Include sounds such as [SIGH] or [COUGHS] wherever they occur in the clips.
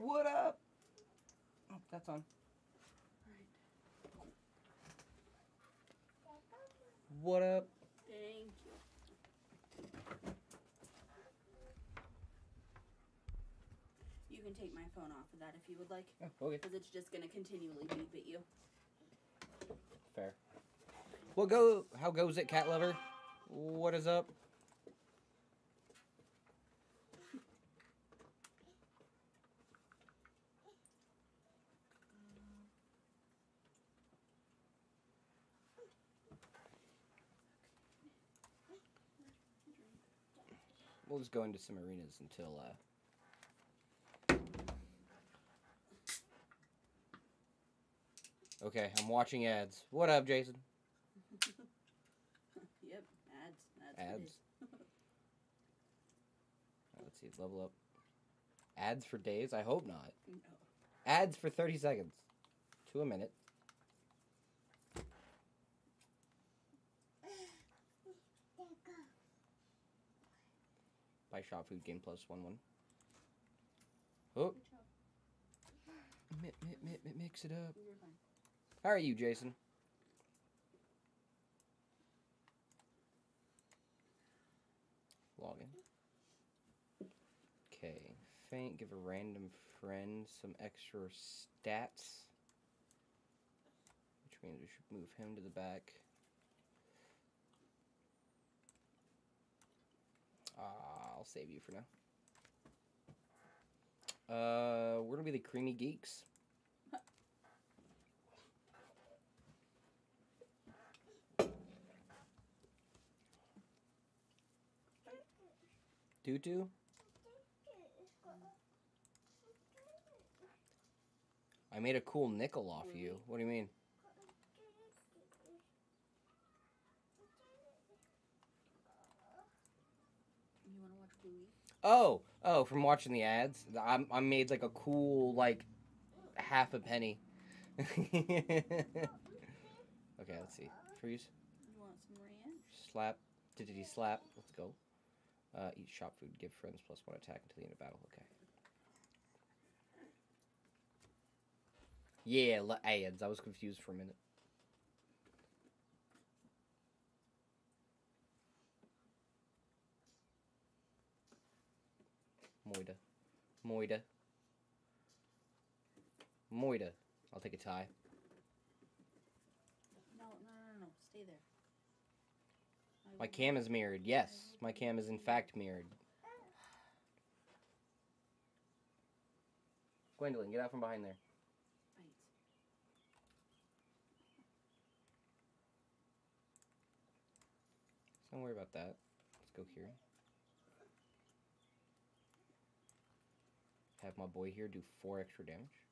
what up? Oh, that's on. What up? Thank you. You can take my phone off of that if you would like, Oh, okay, because it's just gonna continually beep at you. fair. What go? How goes it, cat lover? What is up? We'll just go into some arenas until uh Okay, I'm watching ads. What up, Jason? [LAUGHS] Yep, ads. It Ads. [LAUGHS] Uh, Let's see, level up. Ads for days? I hope not. No. Ads for 30 seconds to a minute. Buy shop food game plus one one. Oh, Good job. mi- mi- mi- mi- mix it up. How are you, Jason? Login. Okay. Faint, give a random friend some extra stats. Which means we should move him to the back. Ah, I'll save you for now. Uh, we're gonna be the creamy geeks. Tutu? I made a cool nickel off you. What do you mean? You wanna watch Bluey? Oh, oh, from watching the ads, I I made like a cool like half a penny. [LAUGHS] okay, let's see. Freeze, You want some ranch? slap, diddity slap. Let's go. Uh, eat shop food. Give friends plus one attack until the end of battle. Okay. Yeah, ads. I was confused for a minute. Moida. Moida. Moida. I'll take a tie. No, no, no, no, no. Stay there. I My cam is mirrored. Yes, my cam is in fact mirrored. Gwendolyn, get out from behind there. Right. Don't worry about that. Let's go here. Have my boy here do four extra damage.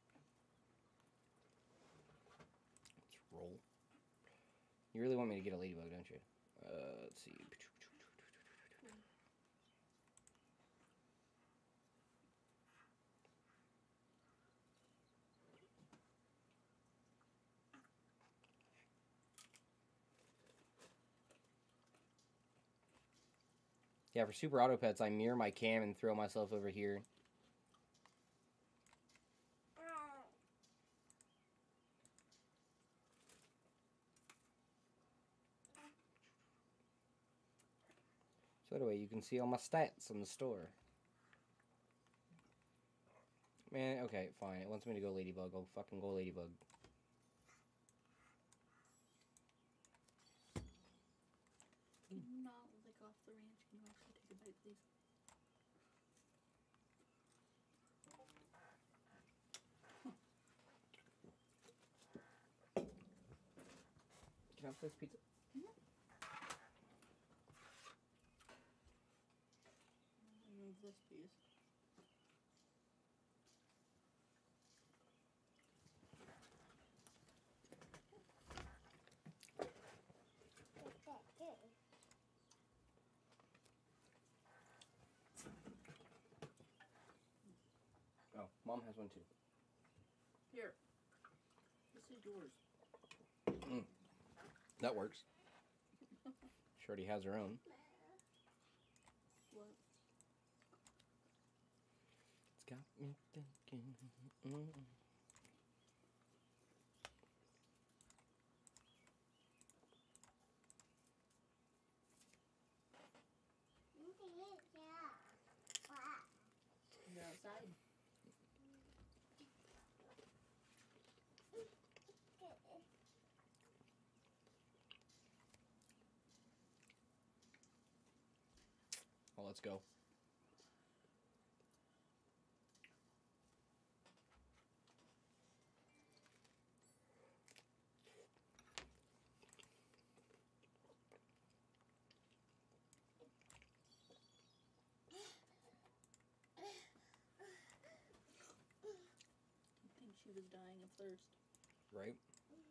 Let's roll. You really want me to get a ladybug, don't you? Uh, let's see. Yeah, for super auto pets, I mirror my cam and throw myself over here. Way you can see all my stats in the store. Man, okay, fine. It wants me to go Ladybug. I'll fucking go Ladybug. Can you not lick off the ranch? Can you actually take a bite, please? Can I have this pizza? Remove this piece. Oh, mom has one too. Here. This is yours. Mm. That works. Shorty has her own. [LAUGHS] What? It's got me thinking. chicken. Outside. Well, let's go. She was dying of thirst. Right? Oh,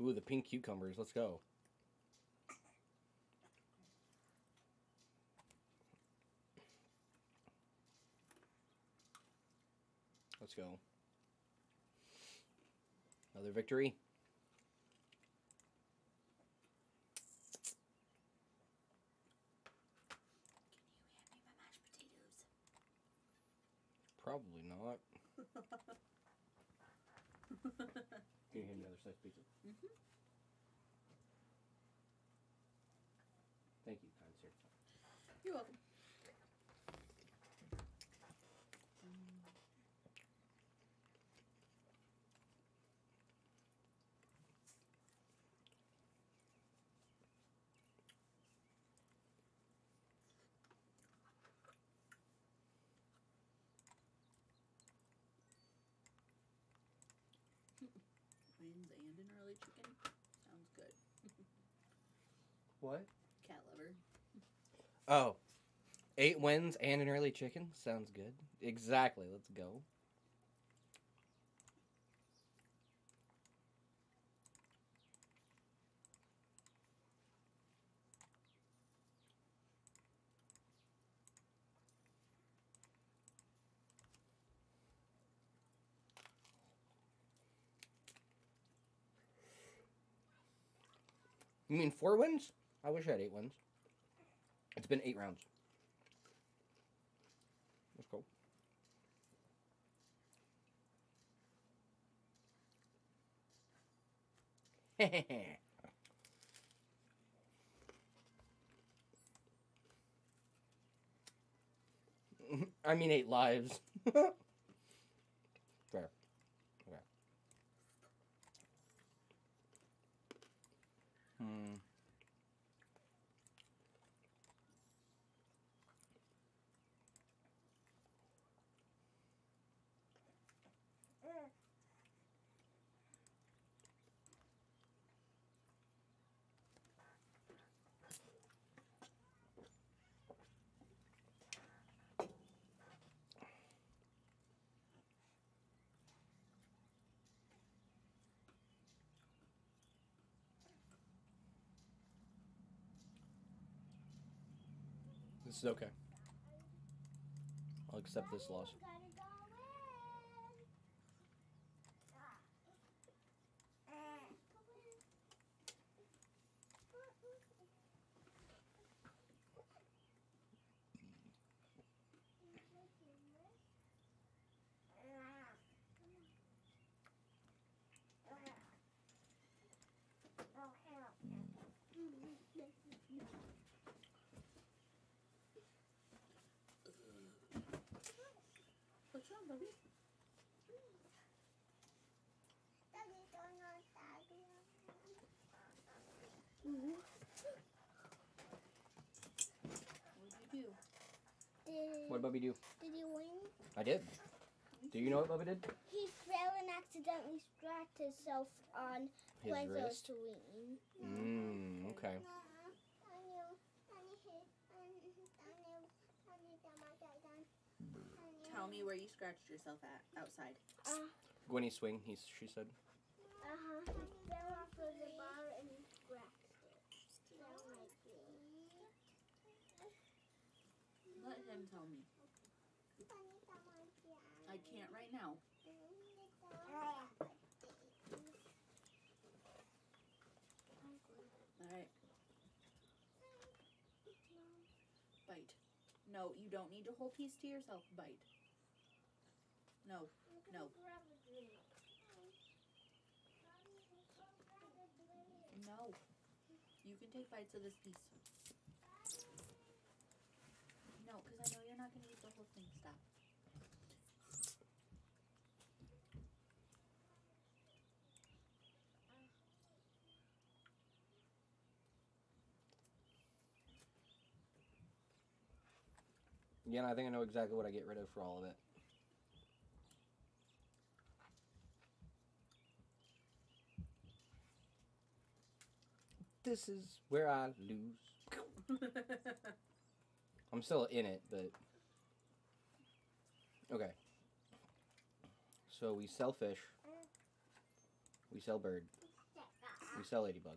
Ooh, the pink cucumbers. Let's go. Let's go. Another victory. Can you hand me my mashed potatoes? Probably not. [LAUGHS] Can you hand me another slice of pizza? Mhm. Thank you, kind sir. You're welcome. And an early chicken. Sounds good. What? Cat lover. Oh. Eight wins and an early chicken? Sounds good. Exactly. Let's go. You mean four wins? I wish I had eight wins. It's been eight rounds. Let's go. [LAUGHS] I mean, eight lives. [LAUGHS] Fair. Okay. Hmm. This is okay. I'll accept this loss. What did mm-hmm. you do? What did Bubby do? Did he win? I did. Do you know what Bubby did? He fell and accidentally scratched himself on his Wednesday's wrist. Mmm, okay. Tell me where you scratched yourself at outside. Uh, Gwenny swing. He's. She said. uh-huh. He fell off of the bar and scratched it. Fell like this. Let him tell me. I can't right now. Alright. Bite. No, you don't need to hold peace to yourself. Bite. No. No. No. You can take bites of this piece. No, because I know you're not going to eat the whole thing. Stop. Yeah, I think I know exactly what I get rid of for all of it. This is where I lose. [LAUGHS] I'm still in it, but okay. So we sell fish. We sell bird. We sell ladybug.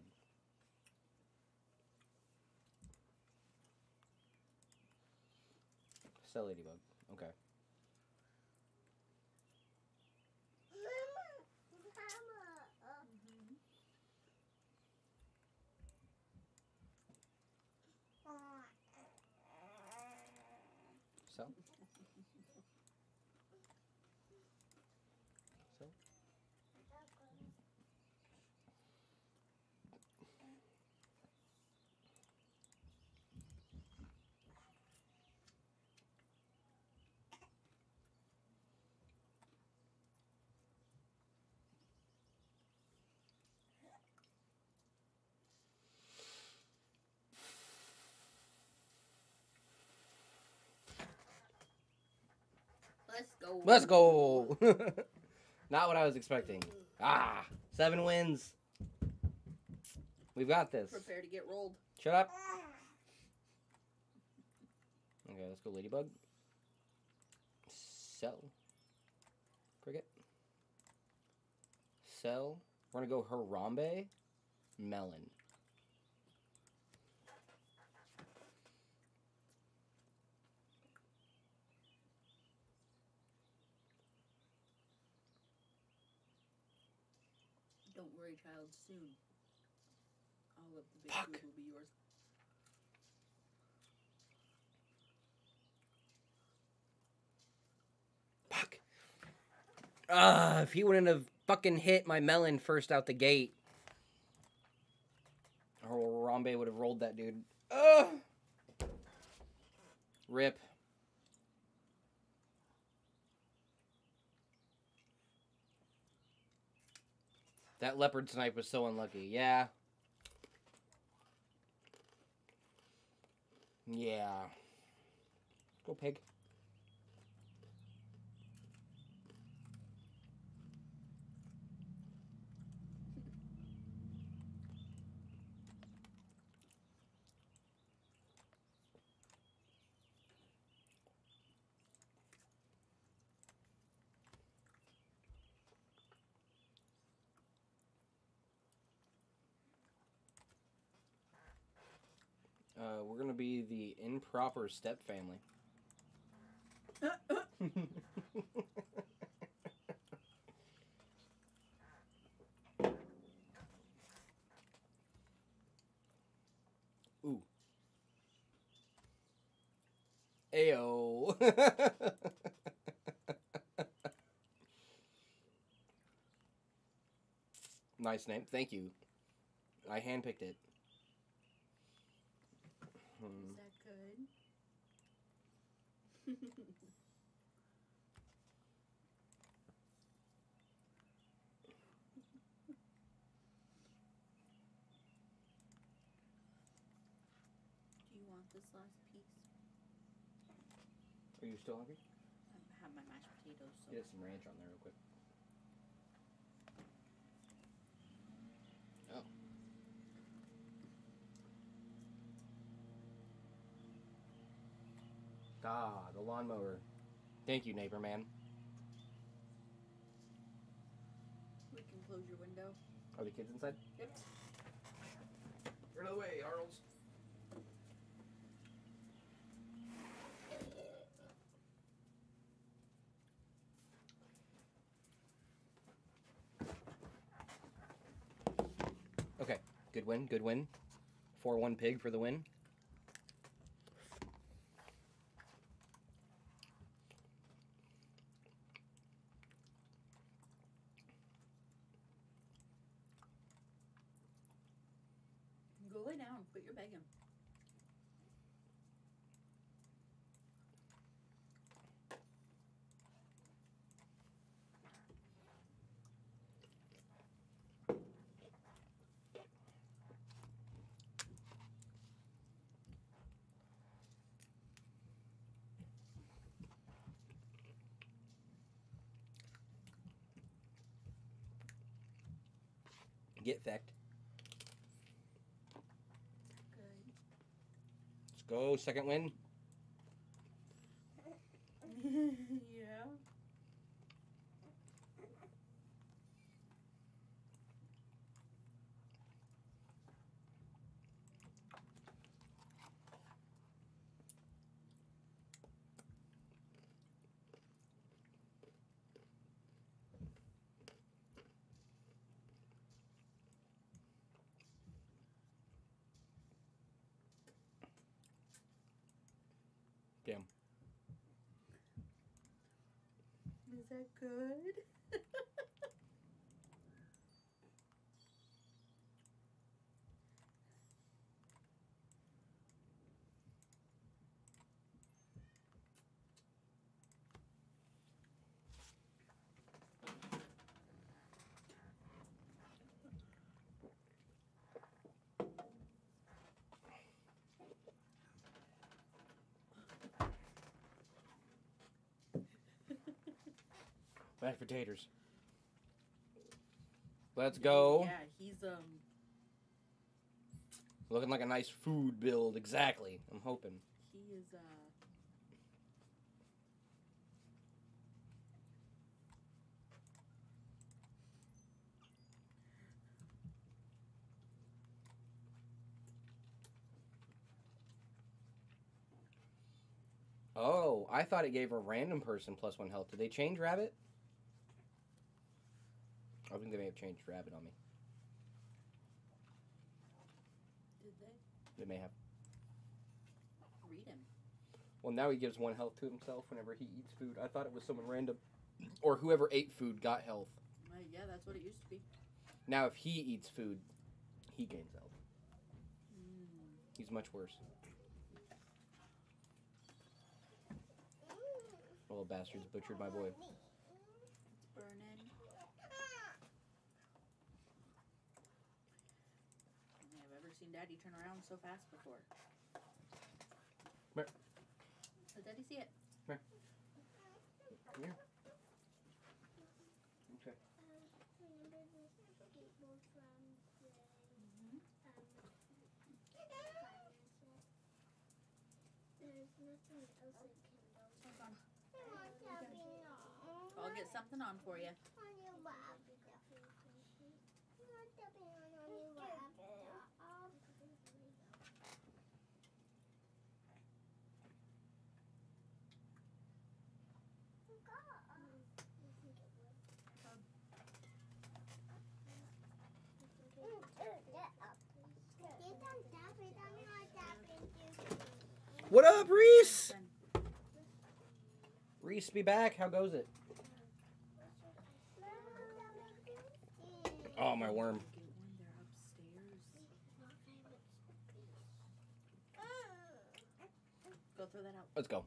Sell ladybug. Okay. Sell. Sell. Let's go. Let's go. [LAUGHS] Not what I was expecting. Ah, seven wins. We've got this. Prepare to get rolled. Shut up. Okay, let's go ladybug. Sell. Cricket. Sell. We're gonna go Harambe. Melon. Don't worry, child. Soon, all of the big Fuck. food will be yours. Fuck. Ah, if he wouldn't have fucking hit my melon first out the gate. Harambe would have rolled that dude. Ugh. Rip. That leopard snipe was so unlucky. Yeah. Yeah. Go pig. Uh, we're gonna be the improper step family. [LAUGHS] Ooh. Ayo. [LAUGHS] nice name. Thank you. I handpicked it. Hmm. Is that good? [LAUGHS] Do you want this last piece? Are you still hungry? I have my mashed potatoes. So. Get some ranch on there real quick. Oh. Ah, the lawnmower. Thank you, neighbor man. We can close your window. Are the kids inside? Yep. Get out of the way, Arnold's. Okay, good win, good win. 4 1 pig for the win. Go lay down. Quit your begging. Get fecked. Good. Let's go, second win. yeah. Damn. Is that good? [LAUGHS] Mashed potatoes. Let's go. Yeah, he's um. Looking like a nice food build. Exactly. I'm hoping. He is uh. Oh, I thought it gave a random person plus one health. Did they change rabbit? I think they may have changed rabbit on me. Did they They may have. read him? Well, now he gives one health to himself whenever he eats food. I thought it was someone random, or whoever ate food got health. Uh, yeah, that's what it used to be. Now, if he eats food, he gains health. Mm. He's much worse. Little bastards butchered my boy. Burning. I've seen Daddy turn around so fast before. Where? Let Daddy see it. Okay. Remember this skateboard from the um, finance set? There's nothing else I can do. Hold on. I'm tapping on. I'll get something on for you. on your lap. I'm tapping on your lap. What up, Reese? Reese, be back. How goes it? Oh, my worm. Get one. They're upstairs. Go throw that out. Let's go.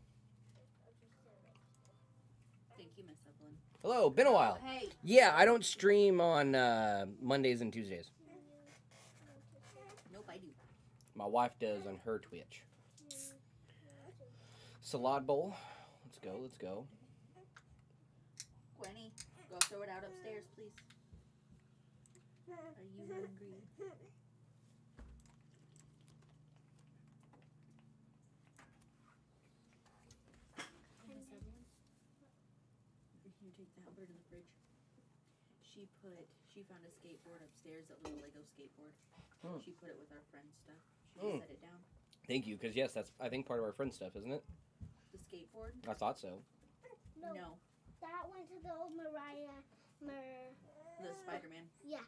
Thank you, Miss Evelyn. Hello, been a while. Hey. Yeah, I don't stream on uh, Mondays and Tuesdays. Nope, I do. My wife does on her Twitch. Salad bowl. Let's go. Let's go. Gwenny, go throw it out upstairs, please. Are you hungry? Miss Evelyn? You take that and put it in the fridge. She put, she found a skateboard upstairs, that little Lego skateboard. Hmm. She put it with our friend's stuff. She just set it down. Thank you, because yes, that's I think part of our friend stuff, isn't it? The skateboard? I thought so. No, No. that went to the old Mariah. Mar- The Spider Man. Yeah.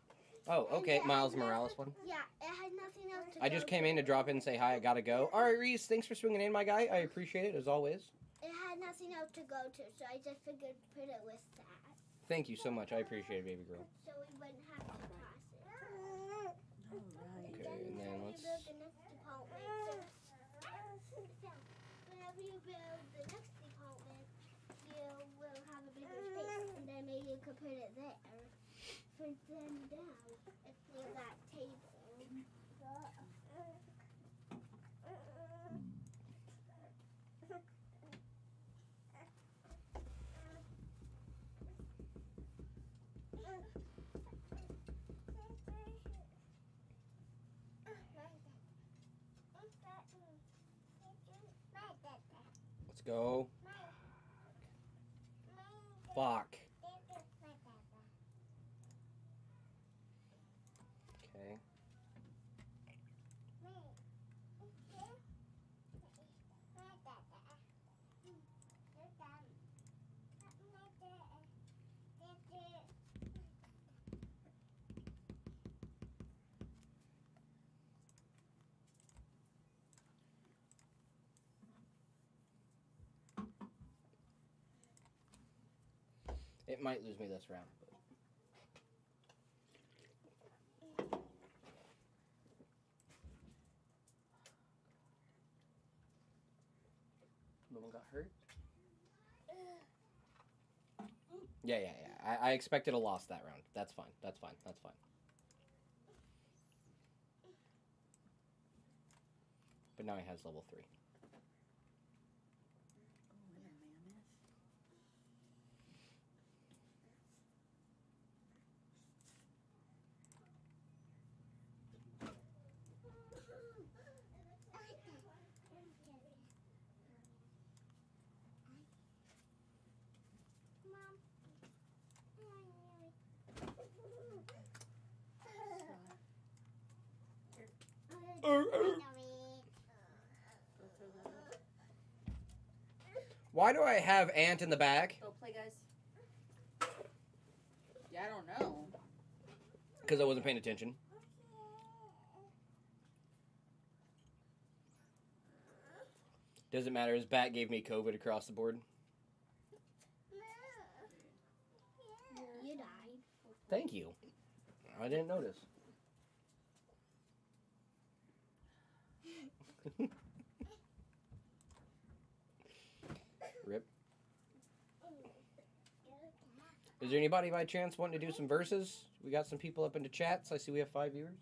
Oh, okay, Miles Morales one. Yeah, it had nothing else to I go just came in to to. drop in and say hi. I gotta go. All right, Reese, thanks for swinging in, my guy. I appreciate it as always. It had nothing else to go to, so I just figured put it with that, Thank you so much. I appreciate it, baby girl. so we wouldn't have to toss it. Alright. Okay, and then let's- you build the next department, so, so whenever you build the next department, you will have a bigger space, and then maybe you could put it there. For them down, if near that table. Let's go. Fuck. It might lose me this round. But. No one got hurt? Yeah, yeah, yeah. I, I expected a loss that round. That's fine. That's fine. That's fine. But now he has level 3. Why do I have Ant in the back? Go play, guys. Yeah, I don't know. Because I wasn't paying attention. Doesn't matter. His bat gave me COVID across the board. You died. Thank you. I didn't notice. [LAUGHS] Rip. Is there anybody by chance wanting to do some verses? We got some people up into chats. I see we have five viewers.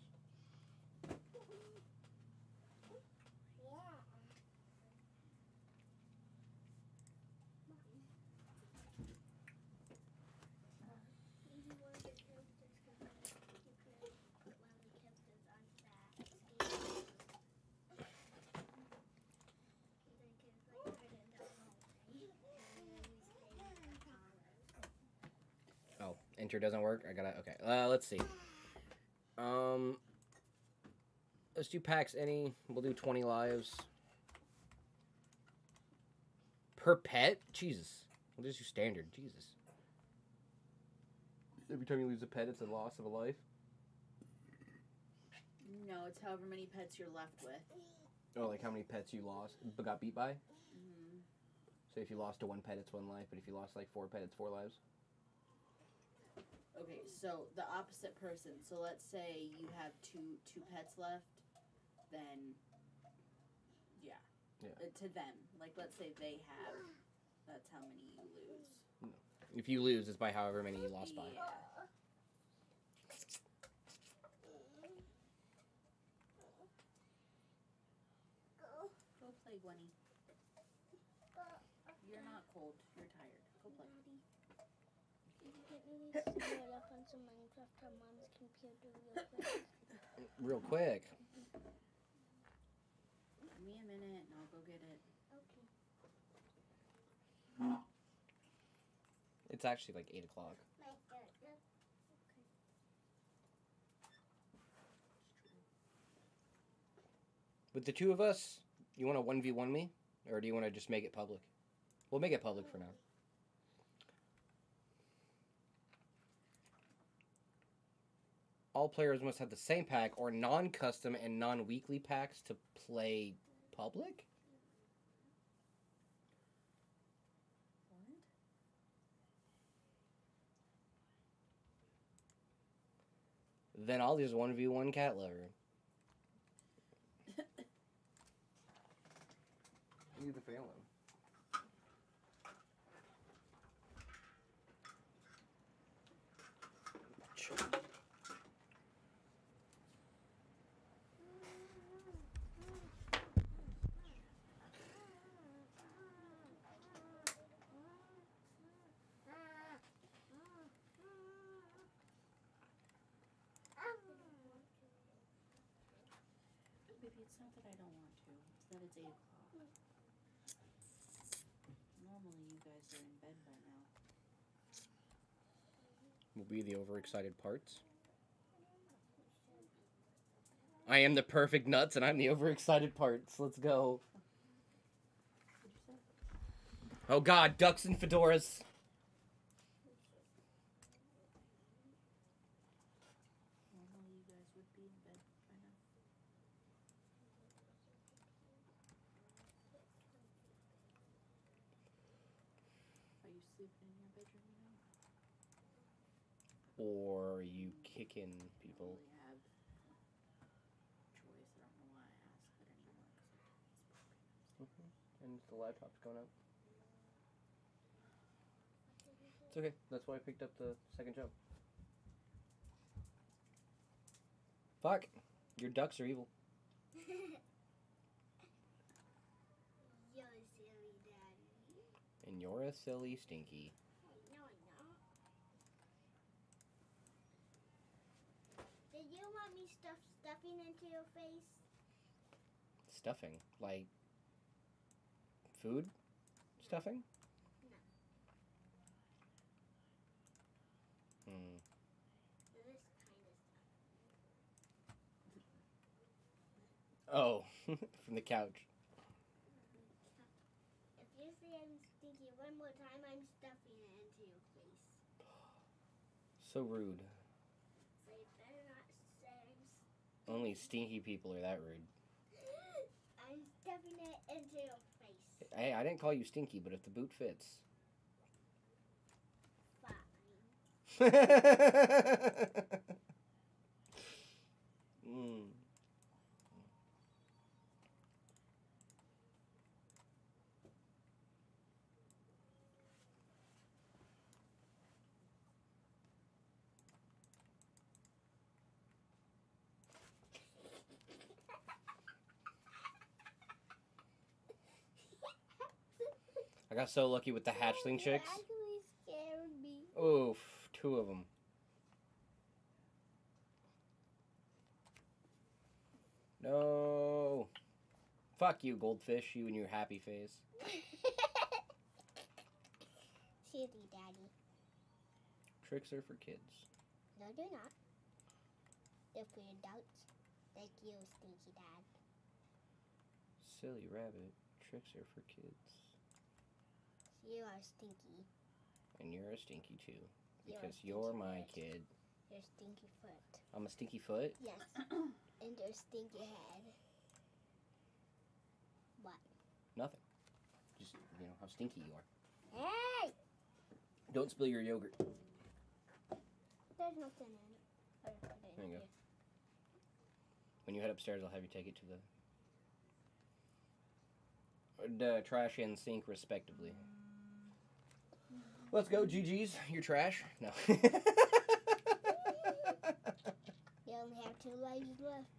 Oh, enter doesn't work. I gotta. Okay. Uh, let's see. Um, let's do packs. Any? We'll do twenty lives per pet. Jesus. We'll just do standard. Jesus. Every time you lose a pet, it's a loss of a life. No, it's however many pets you're left with. Oh, like how many pets you lost, but got beat by? Mm. So if you lost to one pet, it's one life. But if you lost like four pets, it's four lives. Okay, so the opposite person. So let's say you have two two pets left, then yeah. Yeah. Uh, to them, like let's say they have, that's how many you lose. If you lose, it's by however many you lost by. Yeah. Go play, Gwenny. You're not cold. You're tired. Go play. Daddy, can you get me to start up on some Minecraft on mom's computer real quick? Real quick. Give me a minute and I'll go get it. Okay. It's actually like 8 o'clock. My turn. Look. With the two of us, you want to 1v1 me? Or do you want to just make it public? We'll make it public for now. All players must have the same pack or non custom and non weekly packs to play public? Then I'll just 1v1 cat lover. You the failing. Baby, it's not that I don't want to. It's that it's 8 o'clock. Normally you guys are in bed by now. Will be the overexcited parts. I am the perfect nuts and I'm the overexcited parts. Let's go. What'd you say? Oh god, ducks and fedoras. Normally you guys would be in bed by now. Are you sleeping in your bedroom now? Or you kicking people. really have choice. I don't know why I asked that anymore. 'cause it's broken. And the laptop's going up. It's okay. That's why I picked up the second jump. Fuck. Your ducks are evil. [LAUGHS] You're silly, Daddy. And you're a silly stinky. No, I'm not. Did you want me stuff stuffing into your face? Stuffing. Like food stuffing? No. Hmm. This kind of stuff. Oh, [LAUGHS] from the couch. If you say I'm stinky one more time, I'm stuffing it into your face. So rude. Only stinky people are that rude. I'm stuffing it into your face. Hey, I didn't call you stinky, but if the boot fits. Fine. [LAUGHS] mm. I got so lucky with the hatchling chicks. actually scared me. Oof, two of them. No. Fuck you, goldfish, you and your happy face. [LAUGHS] Silly daddy. Tricks are for kids. No, they're not. They're for adults. Like you, stinky dad. Silly rabbit. Tricks are for kids. You are stinky. And you're a stinky too. You're Because you're my foot. kid. You're stinky foot. I'm a stinky foot. Yes. [COUGHS] and your stinky head. What? Nothing. Just, you know, how stinky you are. Hey! Don't spill your yogurt. There's nothing in it. I put it There in you go. here. When you head upstairs, I'll have you take it to the the trash and sink, respectively. Mm. Let's go, GG's. You're trash? No. [LAUGHS] You only have two lives left.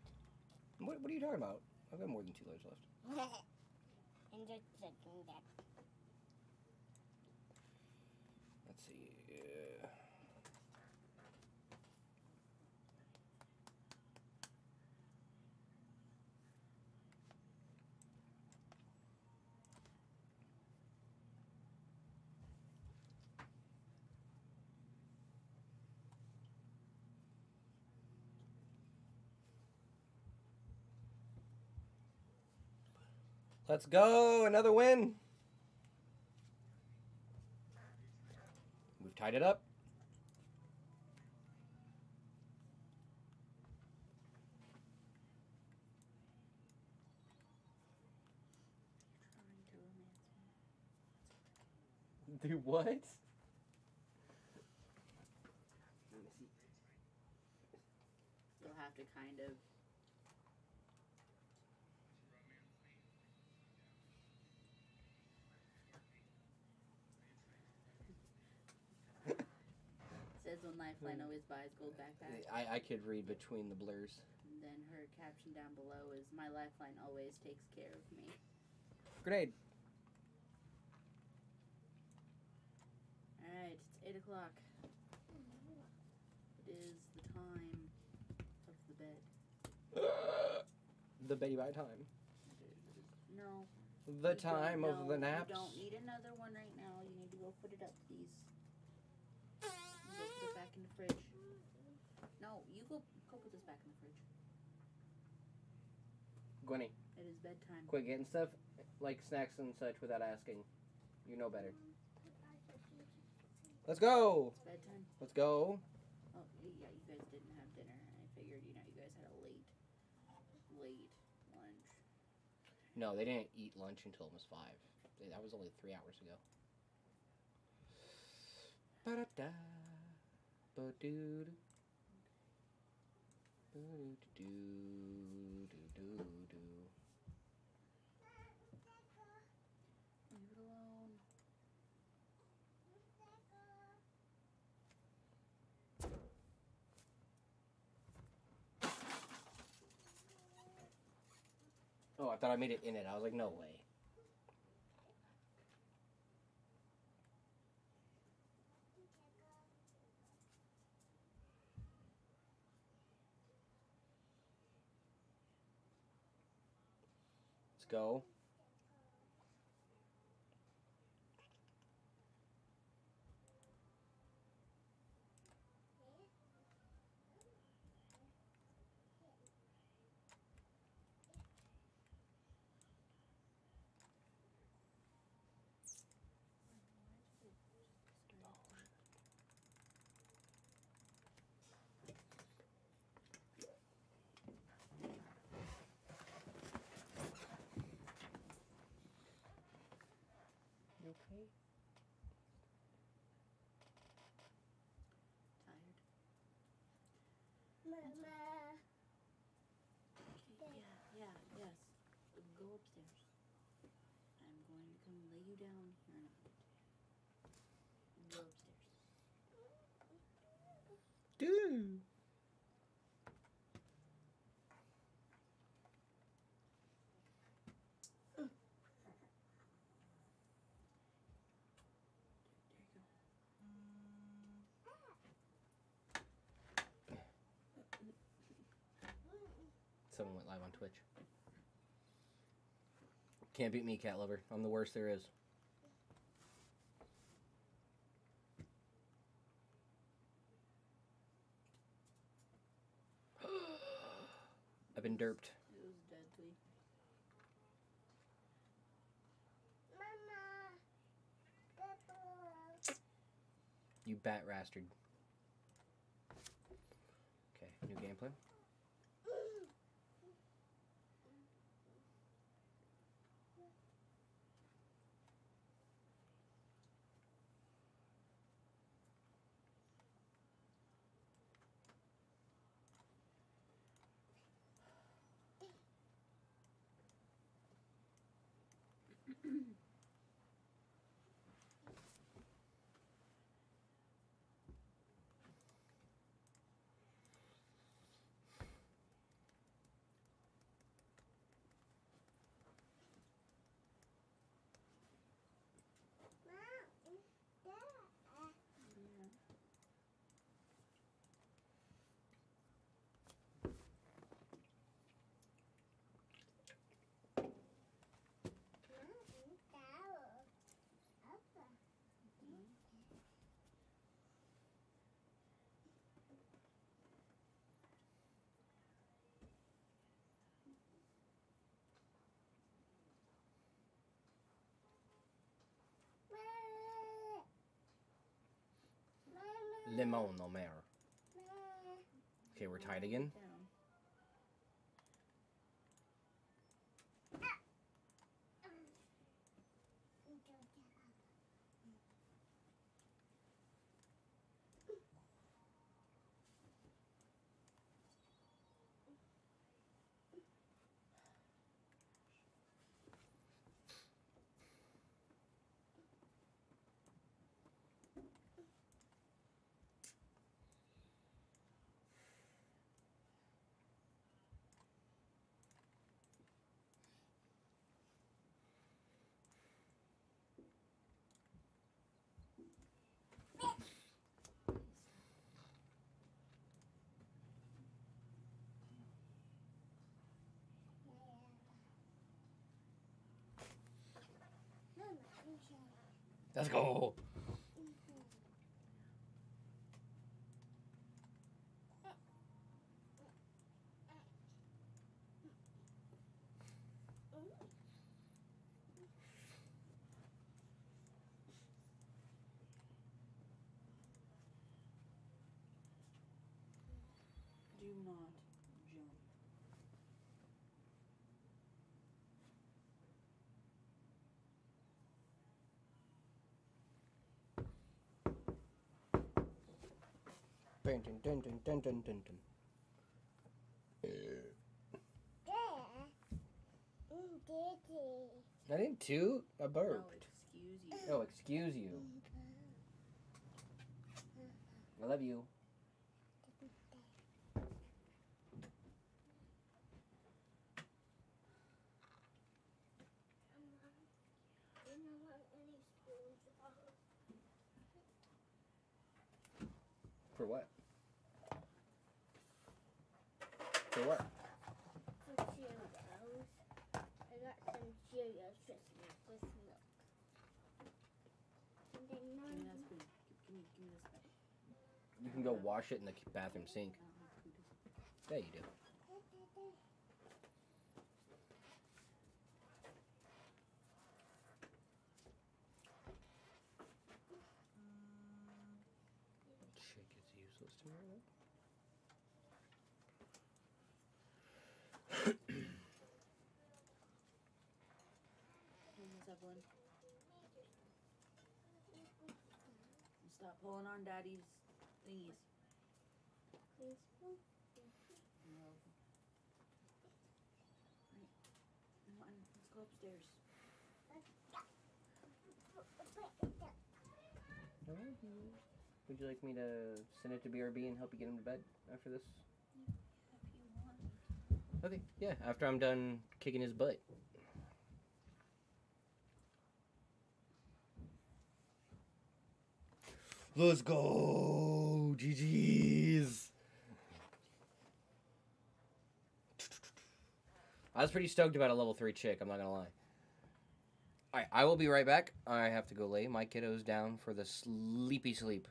what, what are you talking about? I've got more than two lives left. [LAUGHS] and just that. Let's see. Uh, Let's go! Another win! We've tied it up. Trying to romance me. Do what? Let me see. You'll have to kind of. Says Lifeline mm-hmm. always buys gold backpack. I, I could read between the blurs. And then her caption down below is My Lifeline always takes care of me. Grenade. Alright, it's 8 o'clock. It is the time of the bed. the Betty by time. No. The you time of no, the naps. You don't need another one right now. You need to go put it up, please. You Go put it back in the fridge. Go go put this back in the fridge. Gwenny, It is bedtime. quit getting stuff like snacks and such without asking. You know better. Let's go. It's bedtime. Let's go. Oh yeah, you guys didn't have dinner. I figured you know you guys had a late, late lunch. No, they didn't eat lunch until almost five. They- That was only three hours ago. Ba-da-da, ba-doo-doo. Ba-doo-doo-doo, doo-doo-doo. Leave it alone. Oh, I thought I made it in it. I was like, no way. Let's go. You okay? Tired. Mama. Okay, yeah, yeah, yes. Go upstairs. I'm going to come lay you down here in a minute. Go upstairs. Dude. There you go. Someone went live on Twitch. Can't beat me, cat lover. I'm the worst there is. [GASPS] I've been derped. It was deadly. Mama. Pepper. You bat rastard. Okay, new game plan. Mom. Dad. Limon no mer. Mm. Okay, we're tied again. Down. Let's go. Do not jump. Dun, dun, dun, dun, dun, dun, dun, dun. I didn't toot. I No, burped. Oh, excuse you. Oh, excuse you. I love you. For what? What? I got some Cheerios. With milk. And then Give me. Give, me, give me. You can go wash it in the bathroom sink. Yeah, you do. Chick is useless to me. right Give me this, Evelyn. Stop pulling on daddy's thingies. Please. No. Right. Come on, let's go upstairs. now. Would you like me to send it to BRB and help you get him to bed after this? If you want. Okay, yeah, after I'm done kicking his butt. Let's go! GG's! I was pretty stoked about a level 3 chick, I'm not gonna lie. Alright, I will be right back. I have to go lay my kiddos down for the sleepy sleep.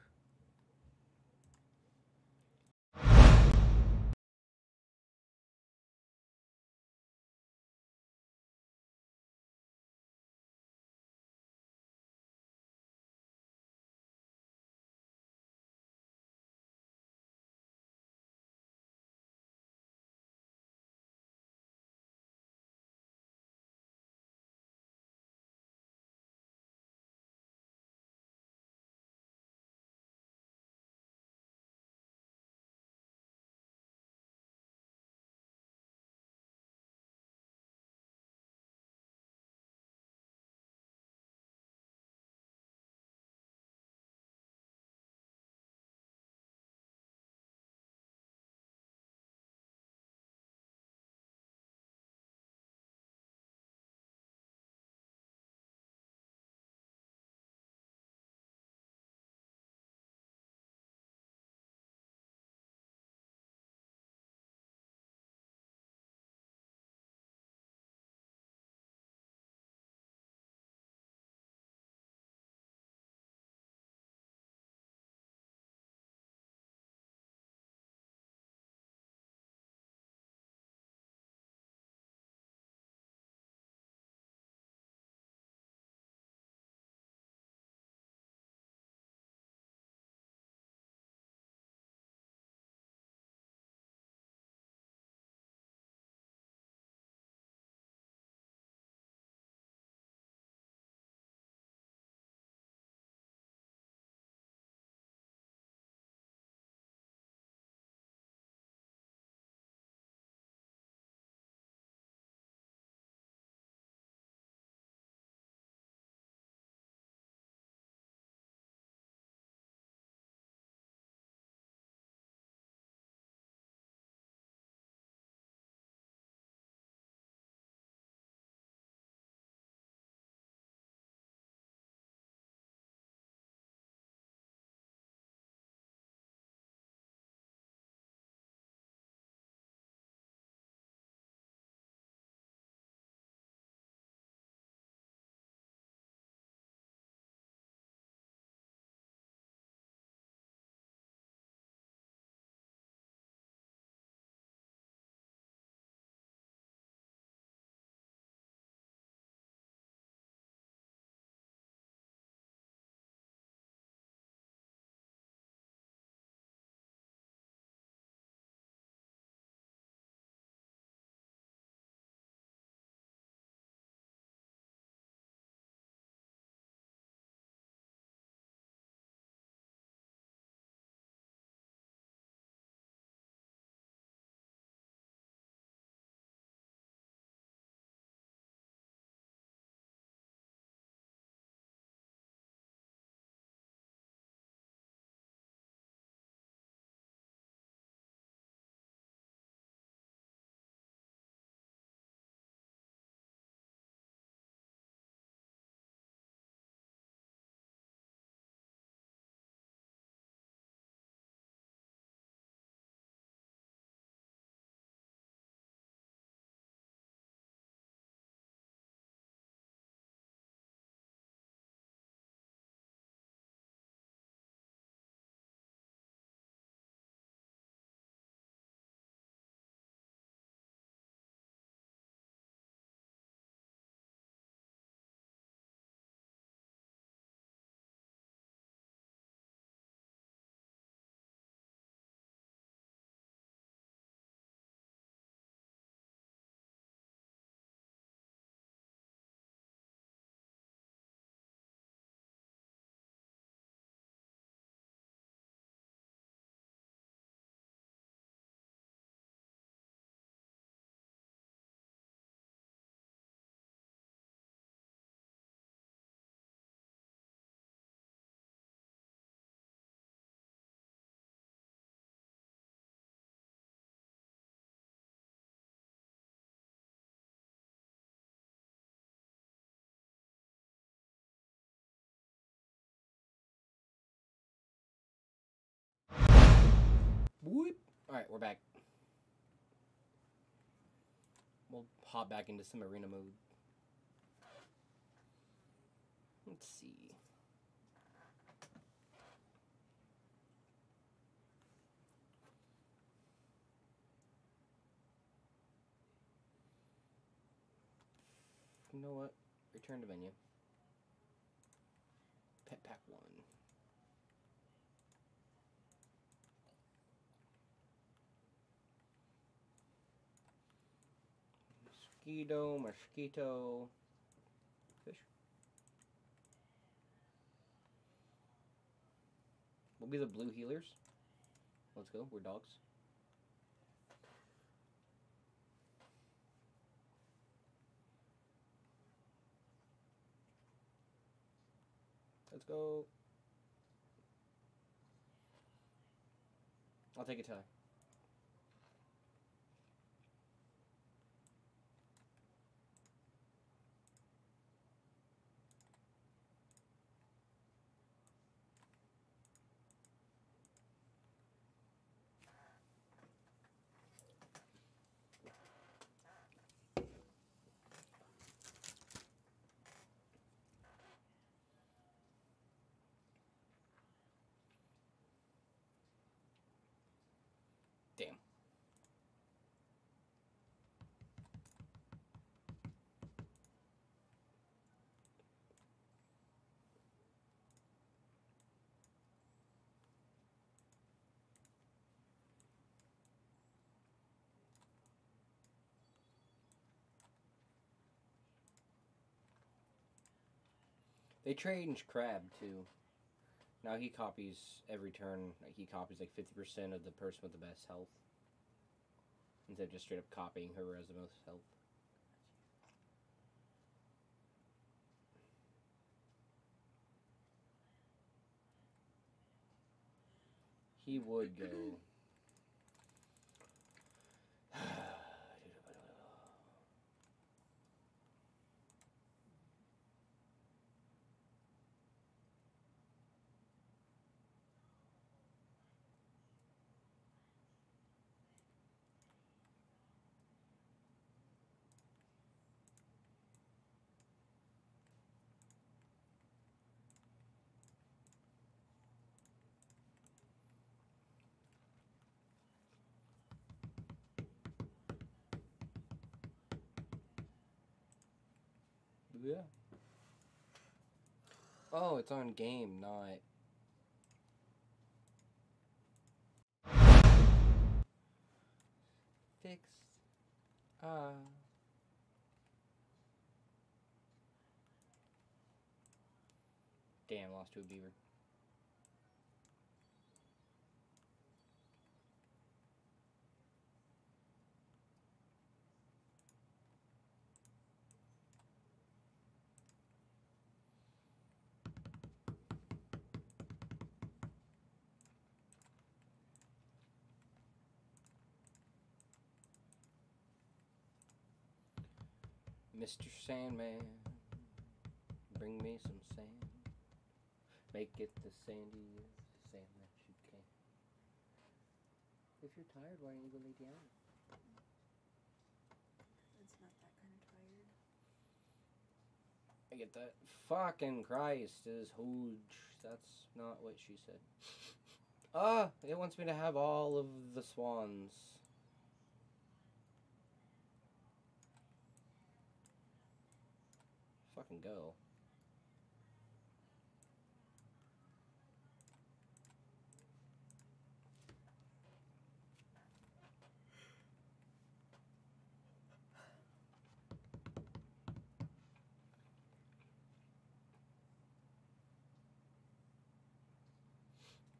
Whoop. All right, we're back. We'll hop back into some arena mode. Let's see. You know what? Return to menu. Pet pack one. Mosquito, mosquito. Fish. We'll be the blue heelers. Let's go. We're dogs. Let's go. I'll take a tie. Damn. They changed Crab too. Now he copies every turn. He copies like fifty percent of the person with the best health, instead of just straight up copying whoever has the most health. He would go. Yeah. Oh, it's on game, not. Fixed. Ah. Damn, lost to a beaver. Mr. Sandman, bring me some sand. Make it the sandiest sand that you can. If you're tired, why don't you go lay down? It's not that kind of tired. I get that. Fucking Christ is huge. That's not what she said. [LAUGHS] Ah, it wants me to have all of the swans. Fucking go.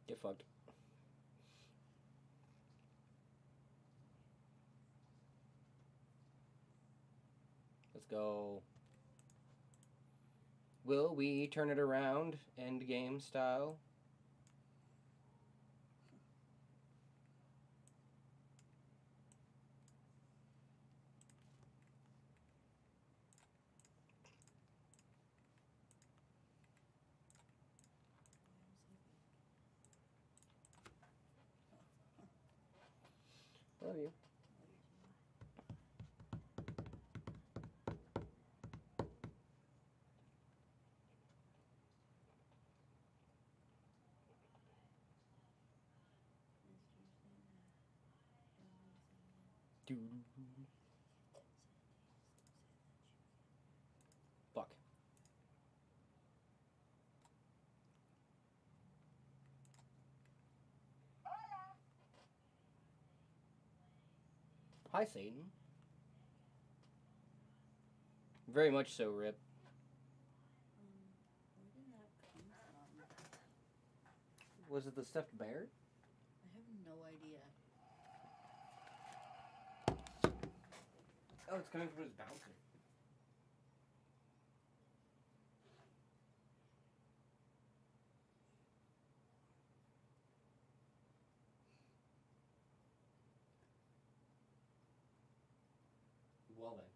Get fucked. Let's go. Will we turn it around end game style? Love you. Fuck. Hi, Satan. Very much so, Rip. Um, where did that come from? Was it the stuffed bear? I have no idea. Oh, it's coming from his bouncer. Well then.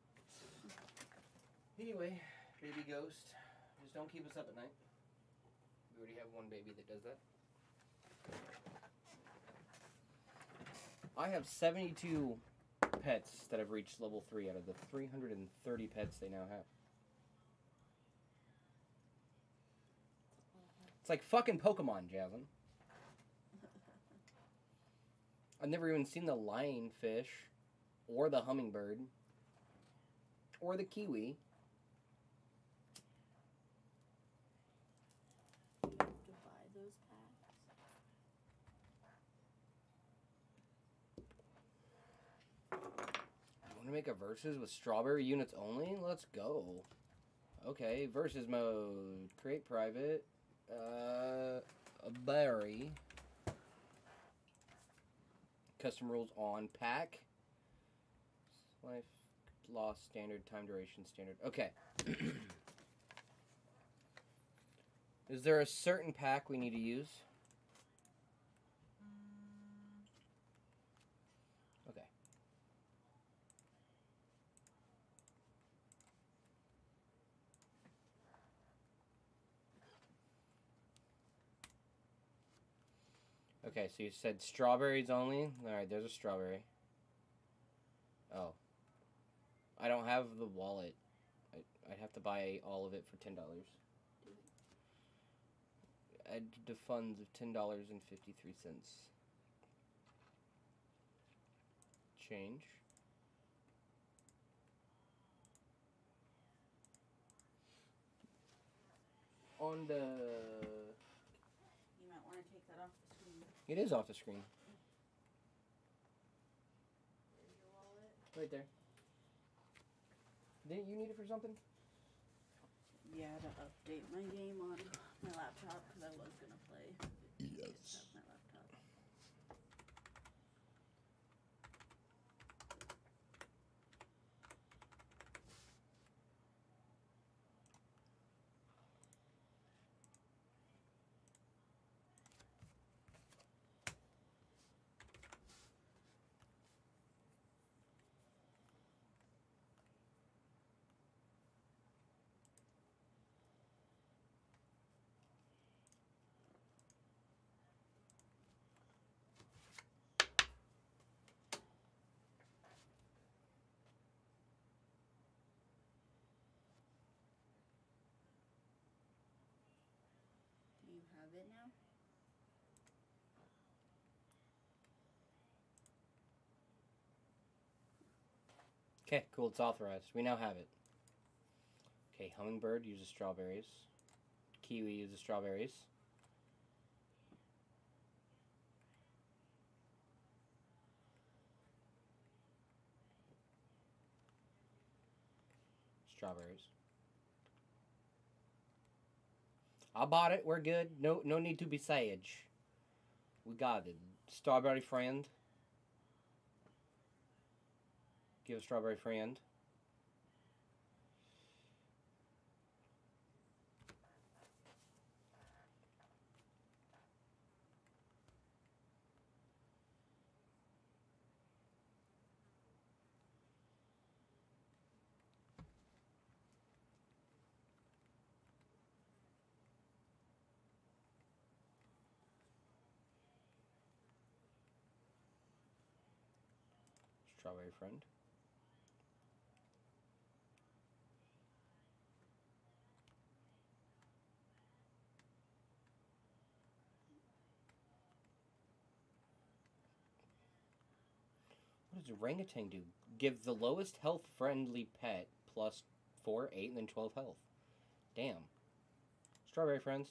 Anyway, baby ghost, just don't keep us up at night. We already have one baby that does that. I have 72 pets that have reached level 3 out of the 330 pets they now have. It's like fucking Pokemon, Jasmine. I've never even seen the lionfish, or the hummingbird, or the kiwi. Do you have to buy those packs? Make a versus with strawberry units only? Let's go. Okay, versus mode. Create private. Uh, a berry. Custom rules on pack. Life, loss, standard, time duration, standard. Okay. [CLEARS THROAT] Is there a certain pack we need to use? Okay. Okay, so you said strawberries only? Alright, there's a strawberry. Oh. I don't have the wallet. I, I'd have to buy all of it for $10. Add to funds of $10.53. Change. On the. You might want to take that off the screen. It is off the screen. Right there. Didn't you need it for something? Yeah, to update my game on my laptop because I was gonna play. Yes. My laptop. Now? Okay, cool. It's authorized. We now have it. Okay, hummingbird uses strawberries. Kiwi uses strawberries. Strawberries. I bought it. We're good. No, no need to be sage. We got it. Strawberry friend. Give a strawberry friend. Strawberry friend. What does orangutan do? Give the lowest health friendly pet plus 4, 8, and then 12 health. Damn. Strawberry friends.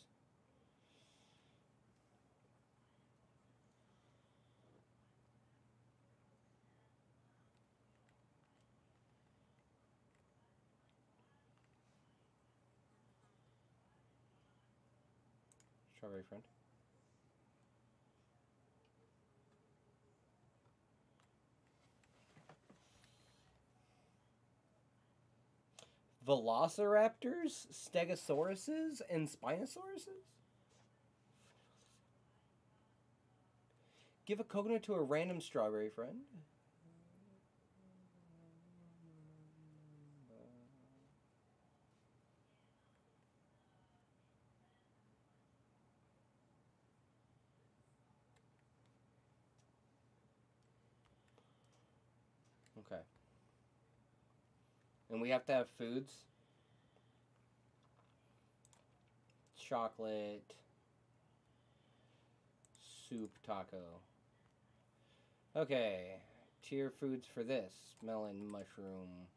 Strawberry friend. Velociraptors, Stegosauruses, and Spinosauruses? Give a coconut to a random strawberry friend. Okay. And we have to have foods. Chocolate. Soup taco. Okay. Tier foods for this. Melon, mushroom.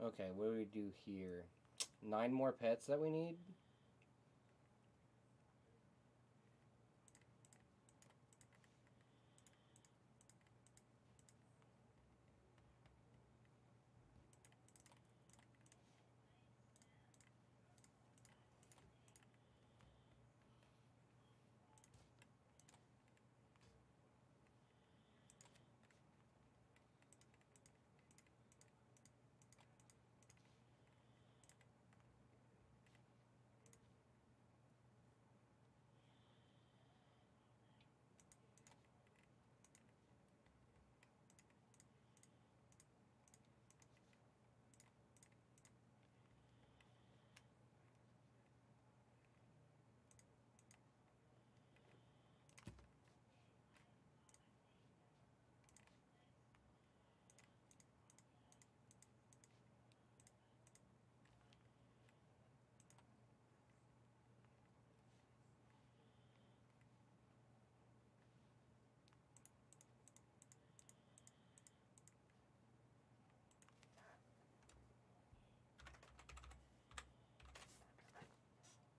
Okay, what do we do here? Nine more pets that we need?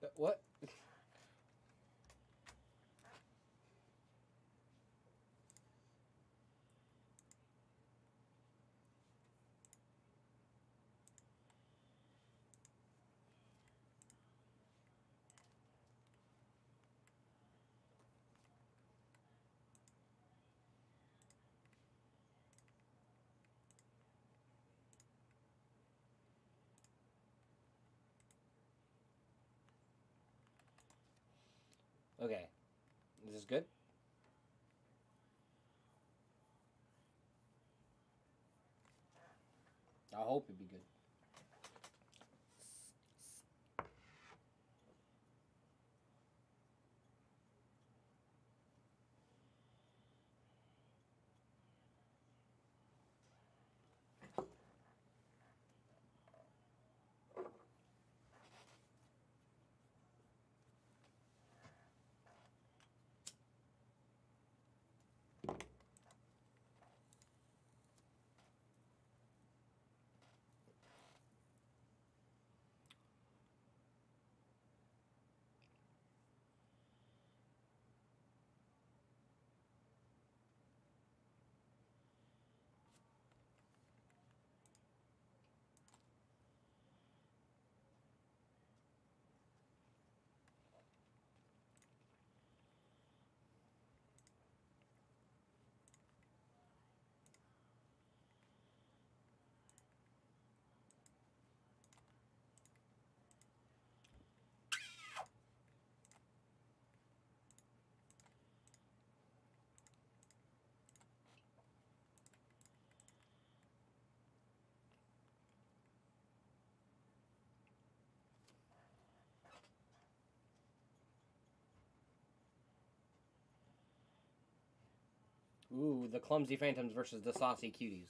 Uh, What? Okay. This is this good? I hope it'd be good. Ooh, the clumsy phantoms versus the saucy cuties.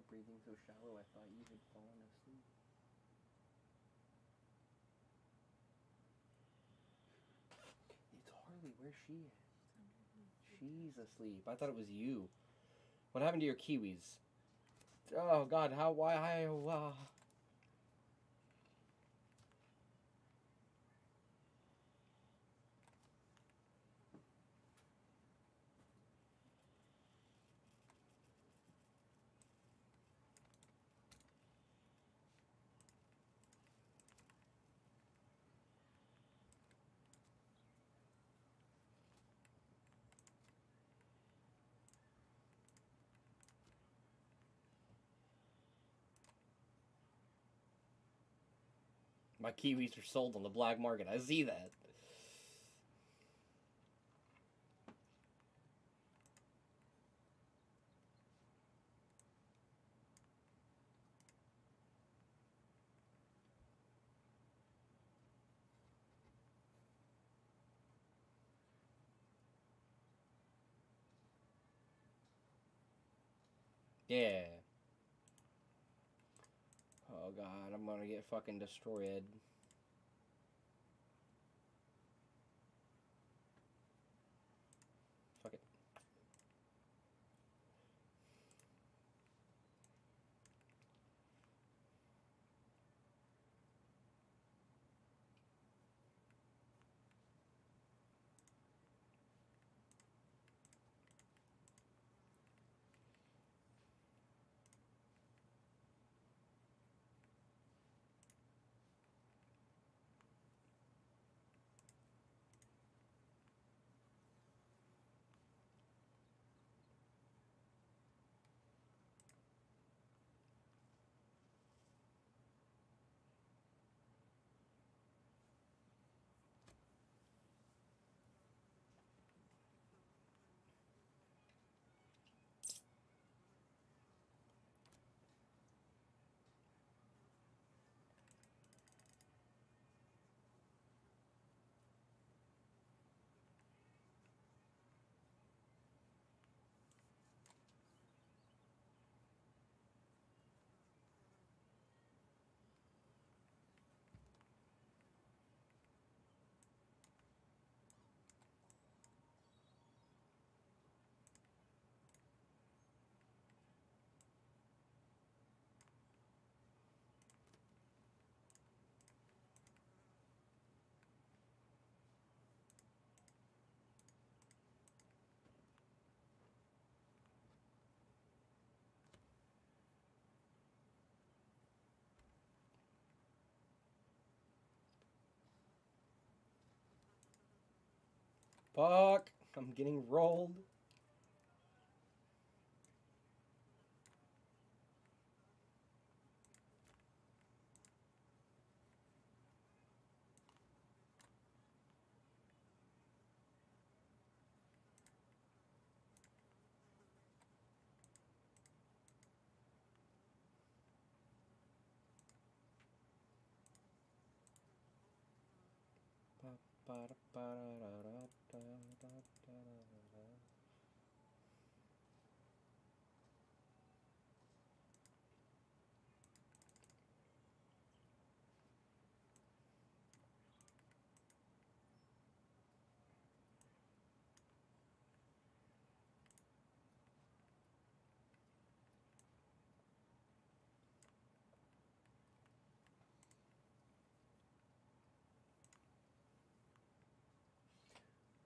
Were breathing so shallow, I thought you had fallen asleep. It's Harley. Where's she at? She's asleep. I thought it was you. What happened to your kiwis? Oh God! How? Why? I, uh... My kiwis are sold on the black market. I see that. Yeah. Oh god, I'm gonna get fucking destroyed. Fuck! I'm getting rolled. Papa. Ba-da-da-da-da-da.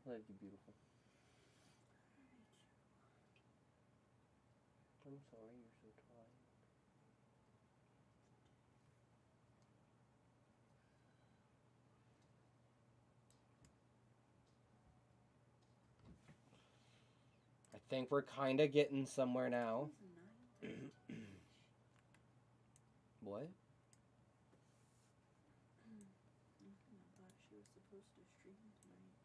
Love you, beautiful. I'm sorry you're so tired. I think we're kind of getting somewhere now. [CLEARS THROAT] what? Nothing. I thought she was supposed to stream tonight.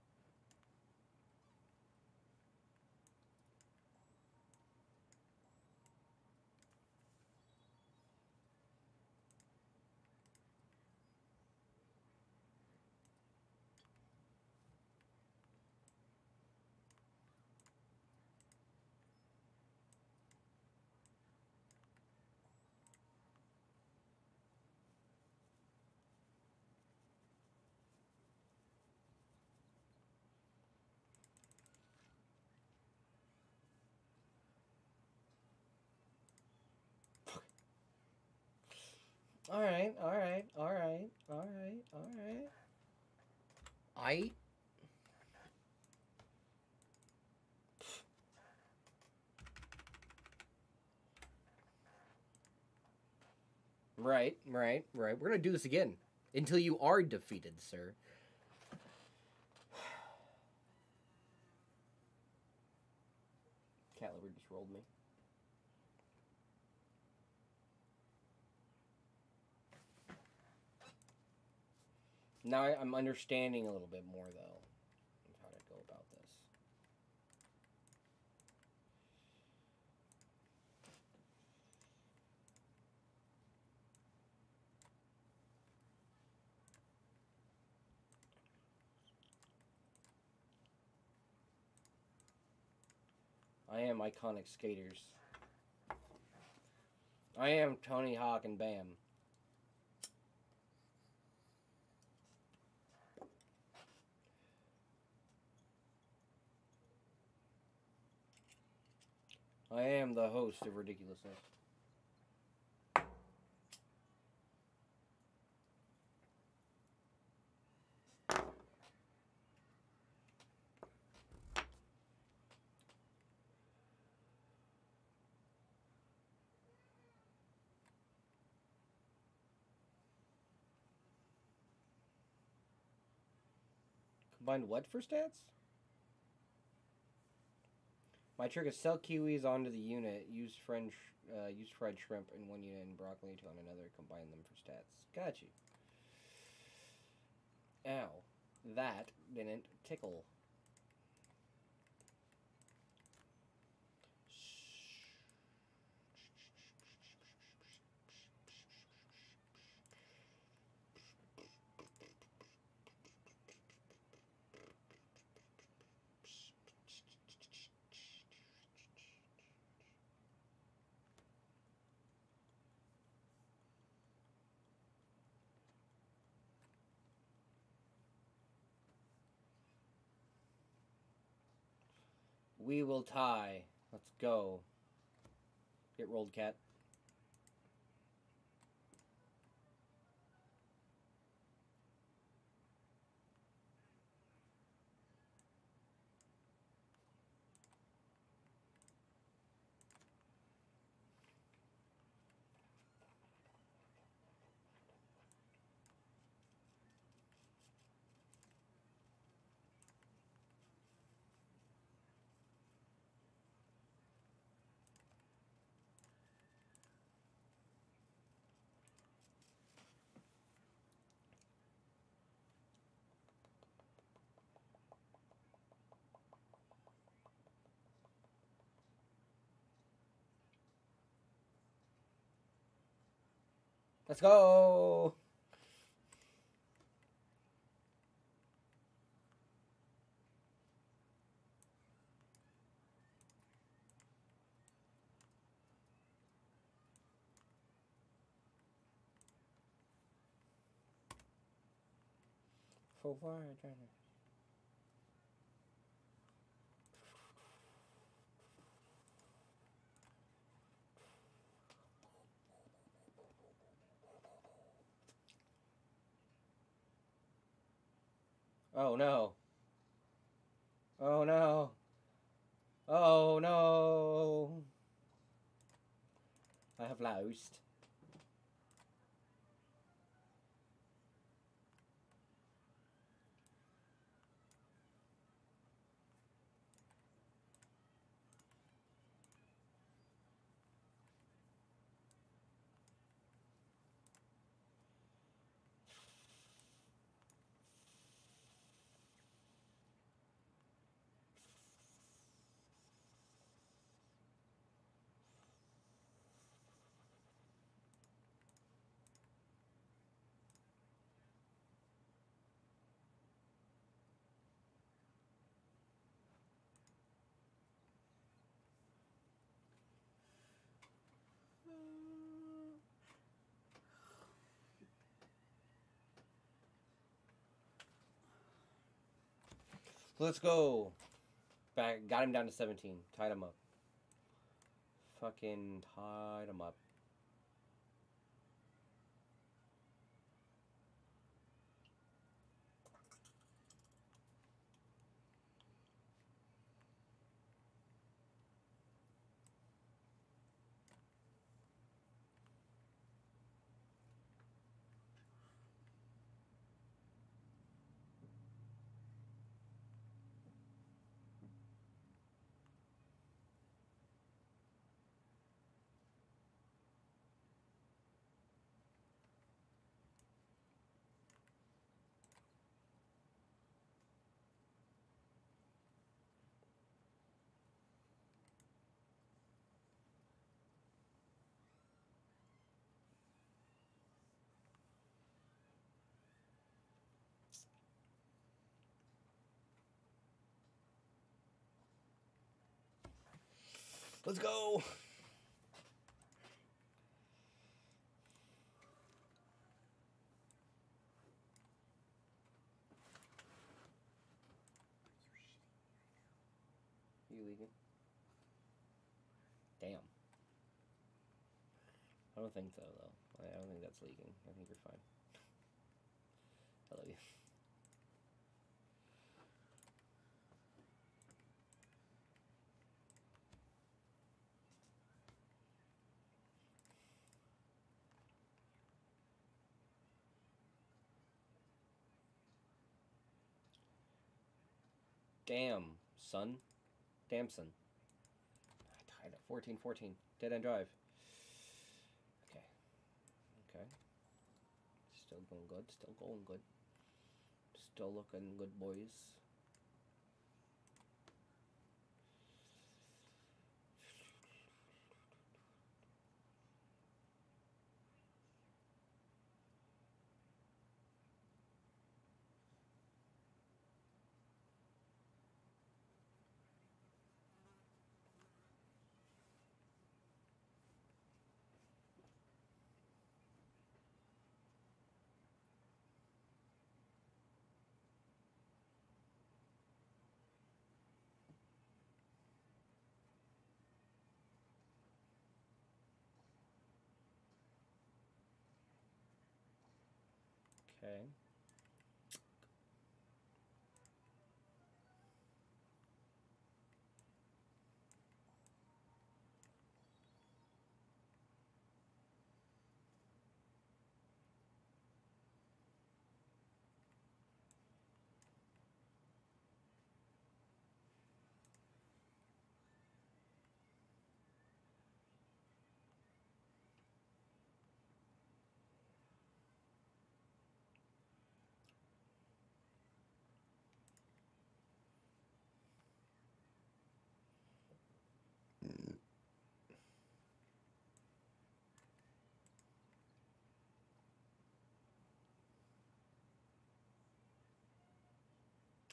All right, all right, all right, all right, all right. I. Right, right, right. We're gonna do this again until you are defeated, sir. Cat lover just rolled me. Now I, I'm understanding a little bit more, though, of how to go about this. I am iconic skaters. I am Tony Hawk and Bam. I am the host of Ridiculousness. Combined what for stats? My trick is sell kiwis onto the unit, use French, uh, use fried shrimp in one unit and broccoli on another, combine them for stats. Got you. Ow. That didn't tickle. We will tie. Let's go. Get rolled, cat. Let's go. For why, Johnny? Oh no. Oh no. Oh no. I have lost. Let's go. Back, got him down to 17. Tied him up. Fucking tied him up. Let's go. You leaving? Damn. I don't think so, though. I don't think that's leaking. I think you're fine. [LAUGHS] I love you. Damn, son. Damn, son. I tied at 14 14. Dead end drive. Okay. Okay. Still going good. Still going good. Still looking good, boys. Okay.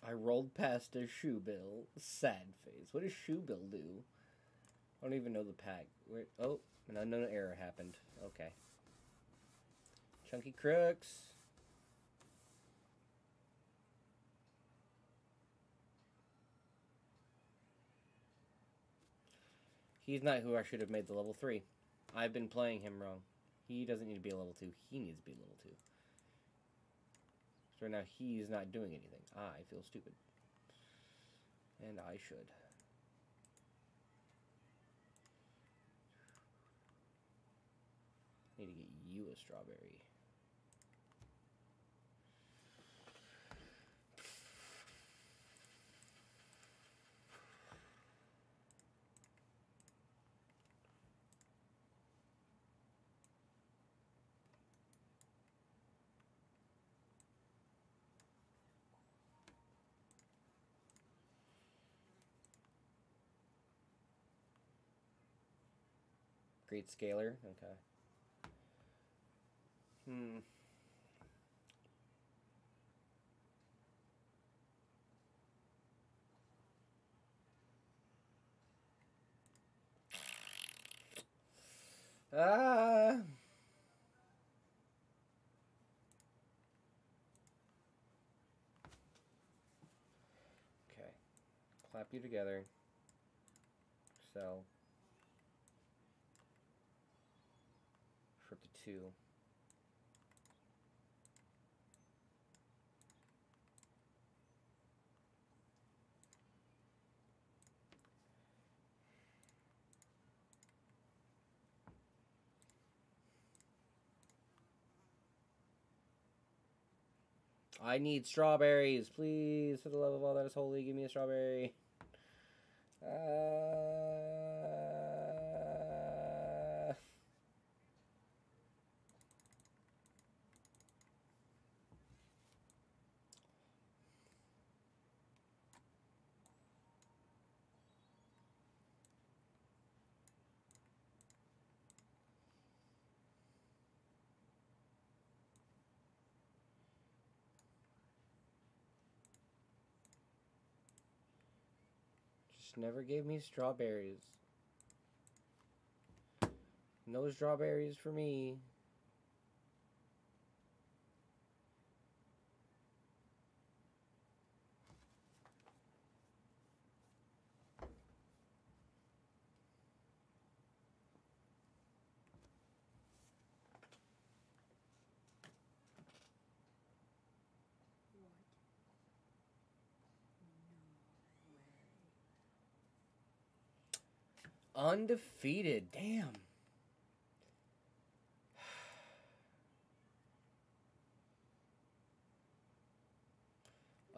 I rolled past a Shoebill. Sad face. What does Shoebill do? I don't even know the pack. Where, oh, an unknown error happened. Okay. Chunky Crooks. He's not who I should have made the level 3. I've been playing him wrong. He doesn't need to be a level 2. He needs to be a level 2. So now he's not doing anything. I feel stupid. And I should. Need to get you a strawberry. Great scaler. Okay. Hmm. Ah. Okay. Clap you together. So. Two. I need strawberries, please. For the love of all that is holy, give me a strawberry. Uh... never gave me strawberries. No strawberries for me. Undefeated. Damn. [SIGHS]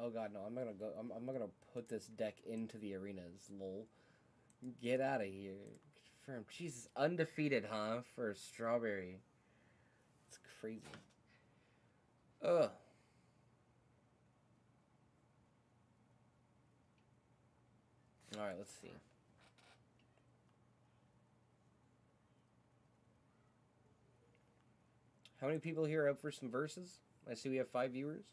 Oh god, no! I'm not gonna go. I'm, I'm not gonna put this deck into the arenas. Lol. Get out of here. Confirm. Jesus, undefeated, huh? For strawberry. It's crazy. Ugh. All right, let's see. How many people here are up for some verses? I see we have five viewers.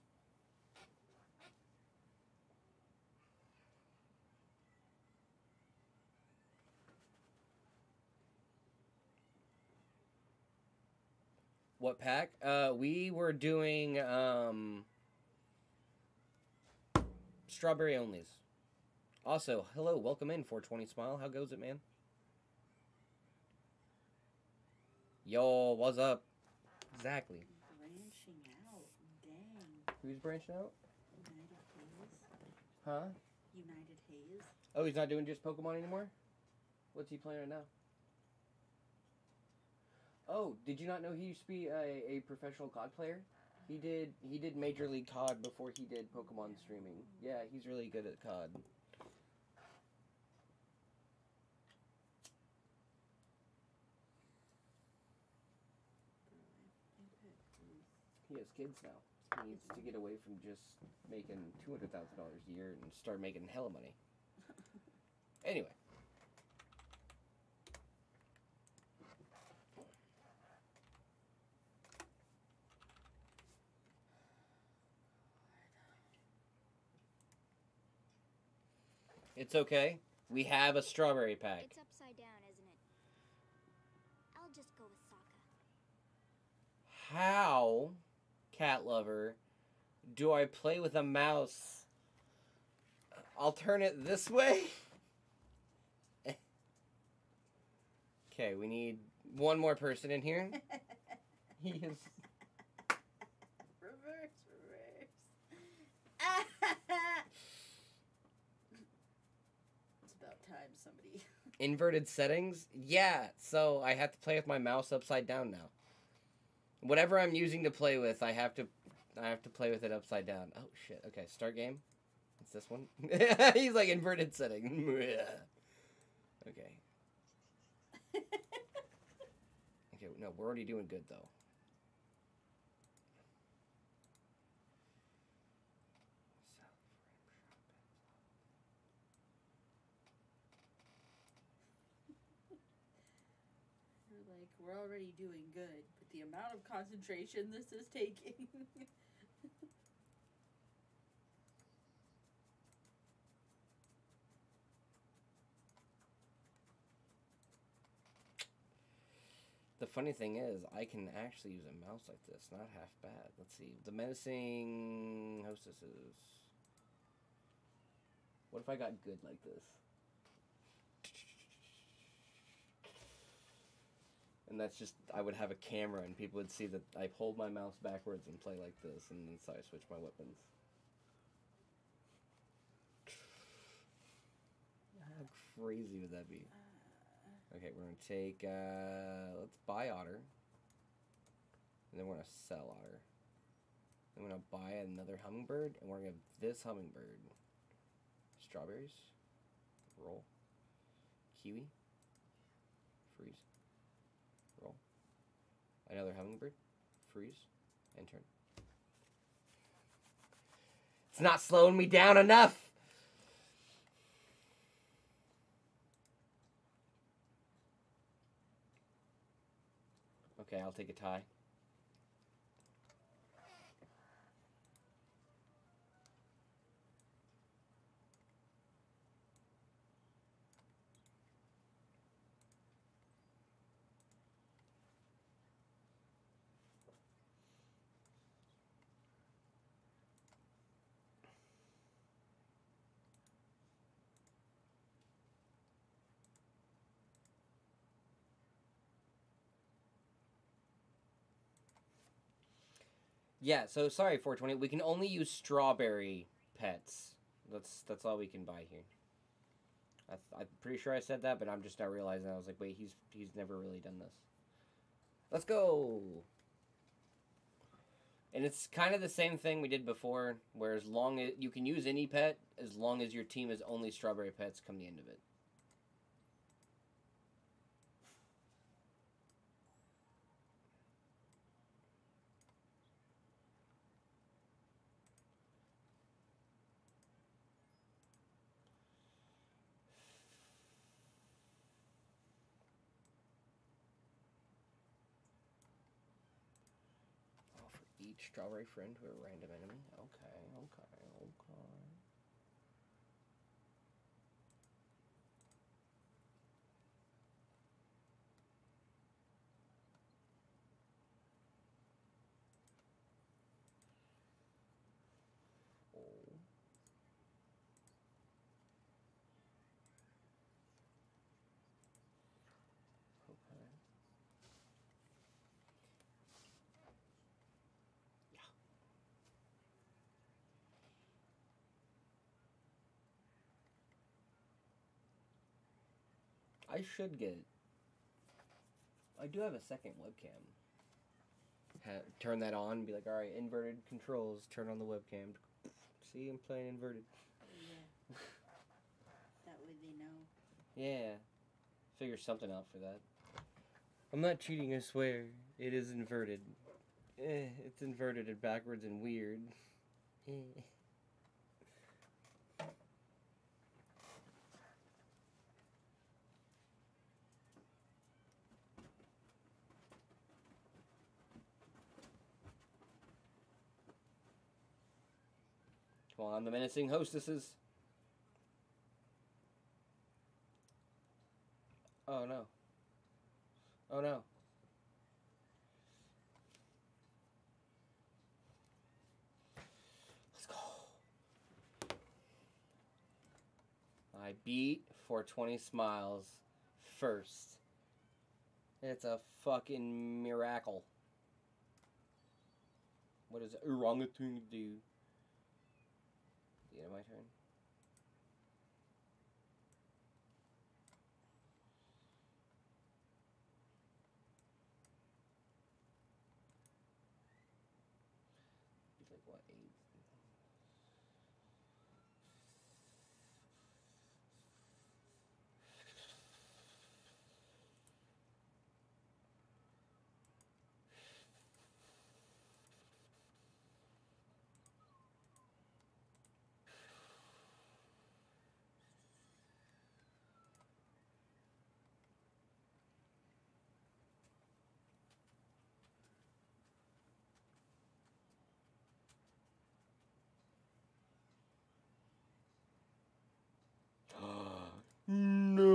What pack? Uh, we were doing um, strawberry onlys. Also, hello, welcome in 420 Smile. How goes it, man? Yo, what's up? Exactly. Branching out. Dang. Who's branching out? United Haze. Huh? United Haze. Oh, he's not doing just Pokemon anymore? What's he playing right now? Oh, did you not know he used to be a, a professional COD player? He did he did Major League COD before he did Pokemon streaming. Yeah, he's really good at COD. He has kids now. He needs to get away from just making two hundred thousand dollars a year and start making hella money. [LAUGHS] Anyway. It's okay. We have a strawberry pack. It's upside down, isn't it? I'll just go with Sokka. How, cat lover, do I play with a mouse? I'll turn it this way. [LAUGHS] Okay, we need one more person in here. [LAUGHS] He is. reverse, reverse. [LAUGHS] it's about time somebody. Inverted settings? Yeah, so I have to play with my mouse upside down now. Whatever I'm using to play with, I have to I have to play with it upside down. Oh shit. Okay, start game. It's this one. [LAUGHS] He's like inverted setting. [LAUGHS] okay. [LAUGHS] Okay, no, we're already doing good though. We're like, we're already doing good, the amount of concentration this is taking. [LAUGHS] The funny thing is, I can actually use a mouse like this. Not half bad. Let's see. The menacing hostesses. What if I got good like this? And that's just, I would have a camera and people would see that I hold my mouse backwards and play like this, and then so I switch my weapons. [SIGHS] How crazy would that be? Okay, we're gonna take. Uh, let's buy otter, and then we're gonna sell otter. We're gonna buy another hummingbird, and we're gonna have this hummingbird strawberries. Roll. Kiwi. Freeze. Roll. Another hummingbird. Freeze. And turn. It's not slowing me down enough. Okay, I'll take a tie. Yeah, so sorry, 420. We can only use strawberry pets. That's that's all we can buy here. I I'm pretty sure I said that, but I'm just now realizing. I was like, wait, he's he's never really done this. Let's go. And it's kind of the same thing we did before, where as long as you can use any pet, as long as your team is only strawberry pets come the end of it. Offer each strawberry friend to a random enemy. Okay, okay, okay. Oh. Okay. I should get. I do have a second webcam. Ha- turn that on. And be like, all right, inverted controls. Turn on the webcam. See, I'm playing inverted. Yeah. [LAUGHS] that way they know. Yeah. Figure something out for that. I'm not cheating, I swear. It is inverted. Eh, it's inverted and backwards and weird. [LAUGHS] Come on, the menacing hostesses. Oh no. Oh no. Let's go. I beat 420 Smiles first It's a fucking miracle. What does orangutan do? The end of my turn. Be like what eight? no.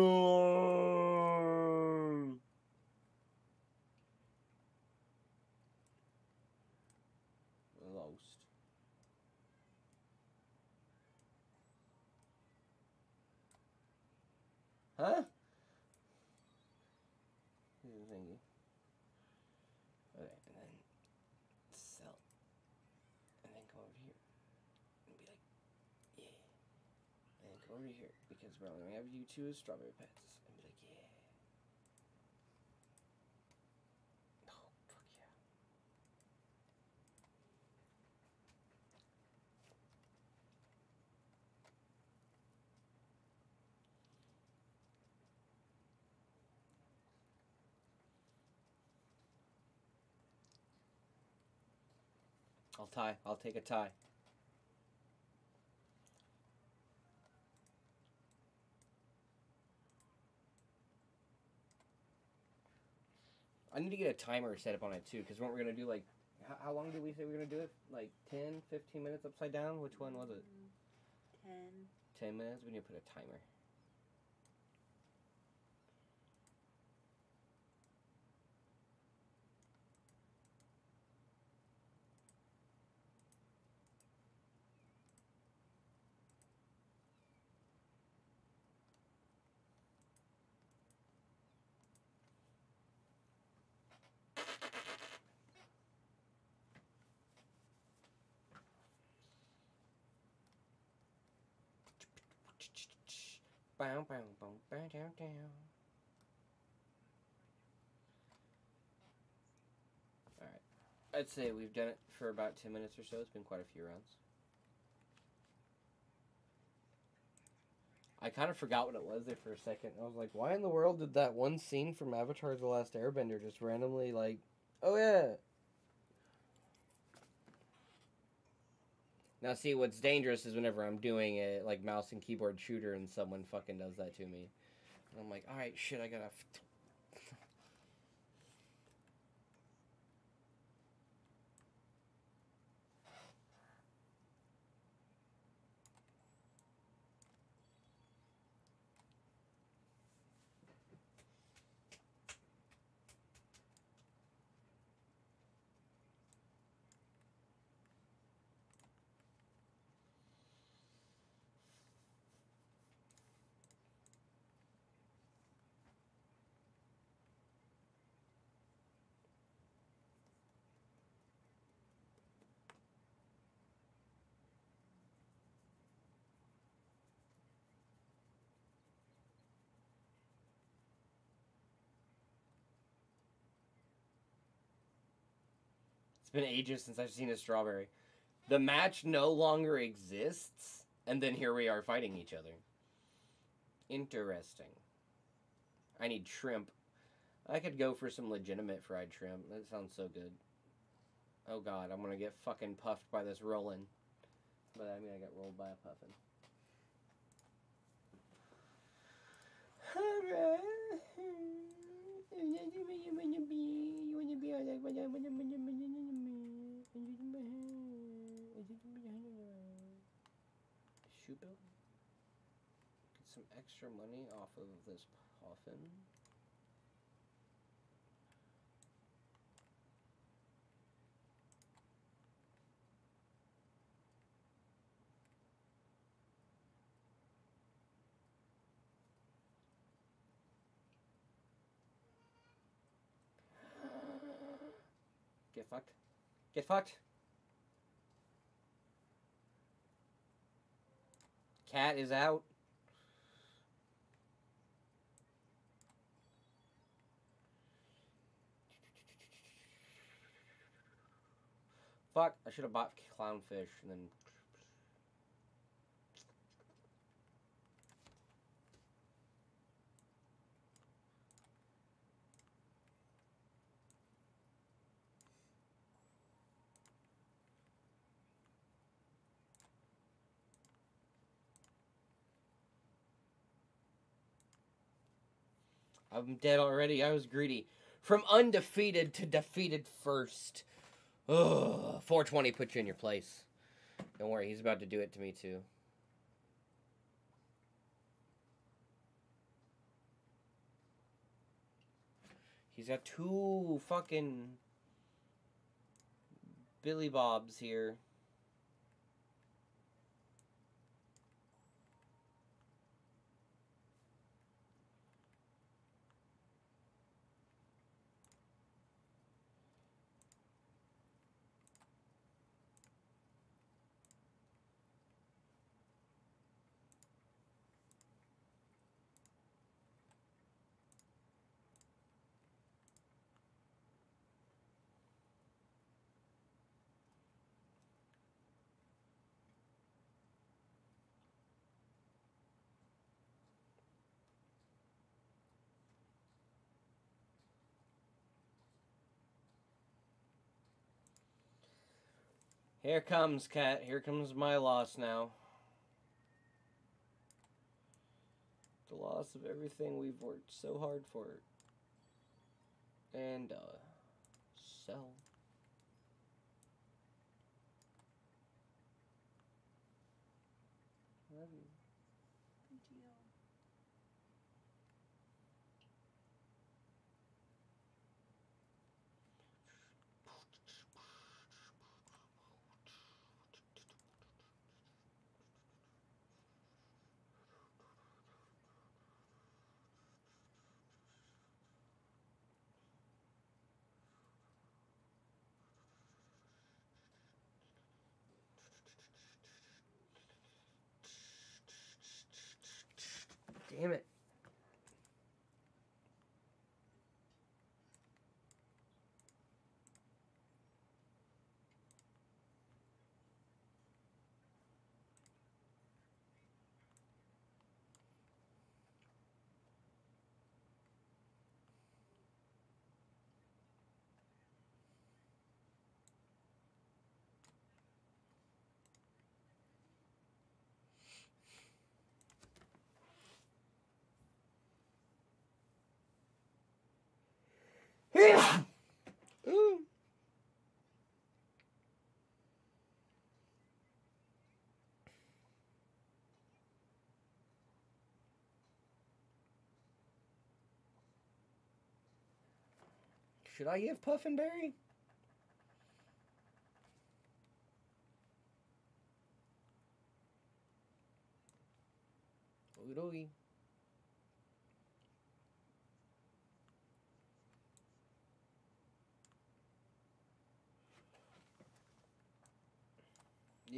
Lost. Huh? Here's the thingy. Okay, and then sell. And then come over here. And be like, yeah. And then come over here because we're only gonna have you two as strawberry pets. And be like, yeah. Oh, fuck yeah. I'll tie. I'll take a tie. I need to get a timer set up on it too, because what we're gonna do, like, how, how long did we say we were gonna do it? Like 10, 15 minutes upside down? Which one was it? Mm, ten. 10 minutes? We need to put a timer. Bow, bow, bow, bow. Alright. I'd say we've done it for about 10 minutes or so. It's been quite a few rounds. I kind of forgot what it was there for a second. I was like, why in the world did that one scene from Avatar The Last Airbender just randomly, like, oh yeah. Now, see, what's dangerous is whenever I'm doing a, like, mouse and keyboard shooter and someone fucking does that to me. And I'm like, alright, shit, I gotta. It's been ages since I've seen a strawberry. The match no longer exists, and then here we are fighting each other. Interesting. I need shrimp. I could go for some legitimate fried shrimp. That sounds so good. Oh god, I'm gonna get fucking puffed by this rolling. But I mean, I got rolled by a puffin. Shoebill? Get some extra money off of this puffin. [GASPS] fucked. Get fucked. Cat is out. Fuck, I should have bought clownfish and then I'm dead already. I was greedy. From undefeated to defeated first. Ugh. 420 put you in your place. Don't worry, he's about to do it to me too. He's got two fucking Billy Bobs here. Here comes, Cat. Here comes my loss now. The loss of everything we've worked so hard for. And, uh, sell. Love you. Damn it. Should I give Puffinberry? Okie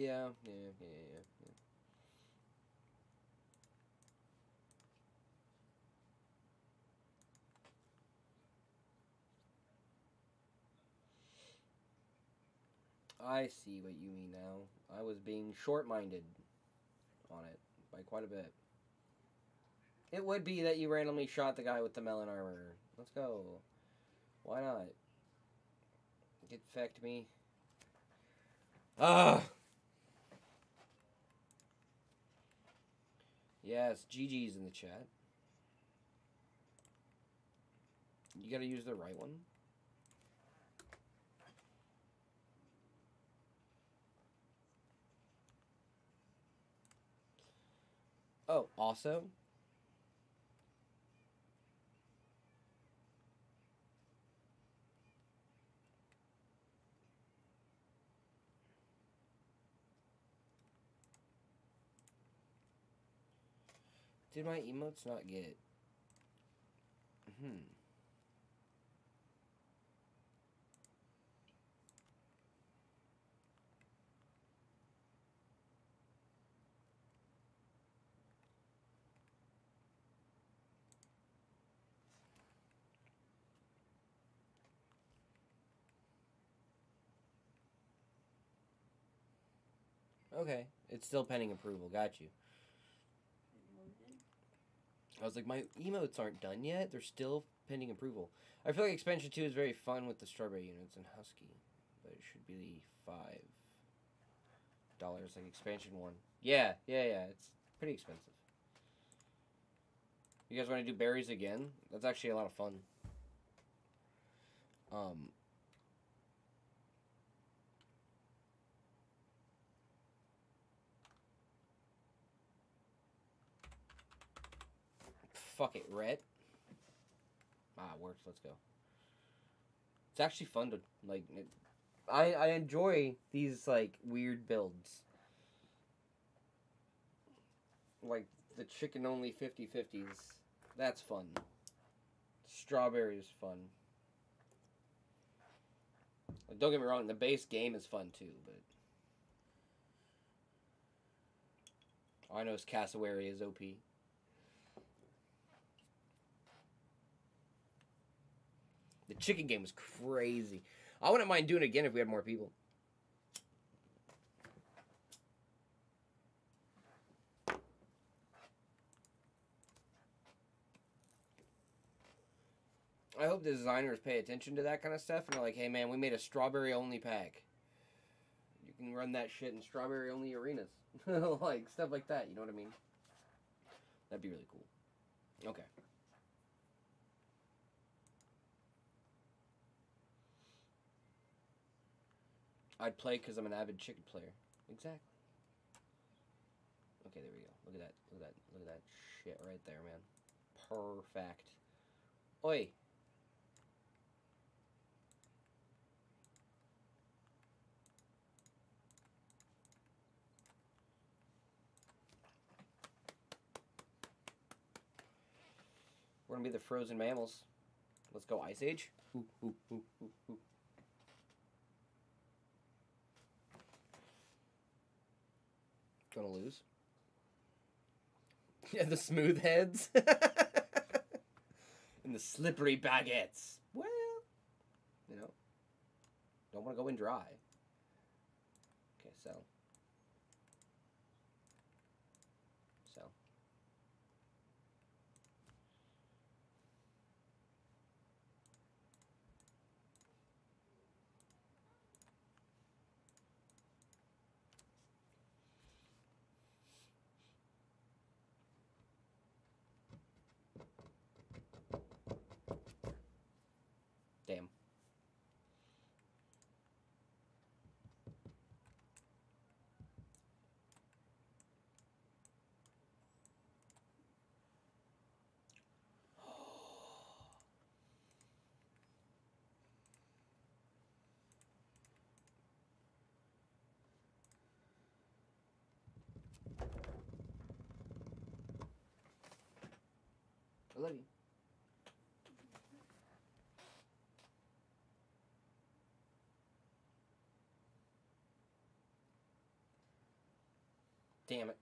Yeah, yeah, yeah, yeah. yeah. I see what you mean now. I was being short-minded on it by quite a bit. It would be that you randomly shot the guy with the melon armor. Let's go. Why not? Get fecked me. Ah! Yes, GG's in the chat. You gotta use the right one. Oh, also? Did my emotes not get... Hmm. Okay, it's still pending approval. Got you. I was like, my emotes aren't done yet. They're still pending approval. I feel like expansion two is very fun with the strawberry units and husky, but it should be five dollars like expansion one. Yeah, yeah, yeah. It's pretty expensive. You guys want to do berries again? That's actually a lot of fun. Um. Fuck it, red. Ah, it works. Let's go. It's actually fun to like. It, I I enjoy these like weird builds. Like the chicken only 50-50s. That's fun. Strawberry is fun. Like, don't get me wrong, the base game is fun too, but all I know is Cassowary is OP. The chicken game was crazy. I wouldn't mind doing it again if we had more people. I hope the designers pay attention to that kind of stuff and are like, hey man, we made a strawberry only pack. You can run that shit in strawberry only arenas. [LAUGHS] like stuff like that, you know what I mean? That'd be really cool. Okay. I'd play because I'm an avid chicken player. Exactly. Okay, there we go. Look at that. Look at that. Look at that shit right there, man. Perfect. Oi. We're gonna be the frozen mammals. Let's go, Ice Age. Ooh, ooh, ooh, ooh, ooh. Gonna lose. [LAUGHS] Yeah, the smooth heads. [LAUGHS] and the slippery baguettes. Well, you know, don't want to go in dry. Okay, so. So. Damn. Damn it.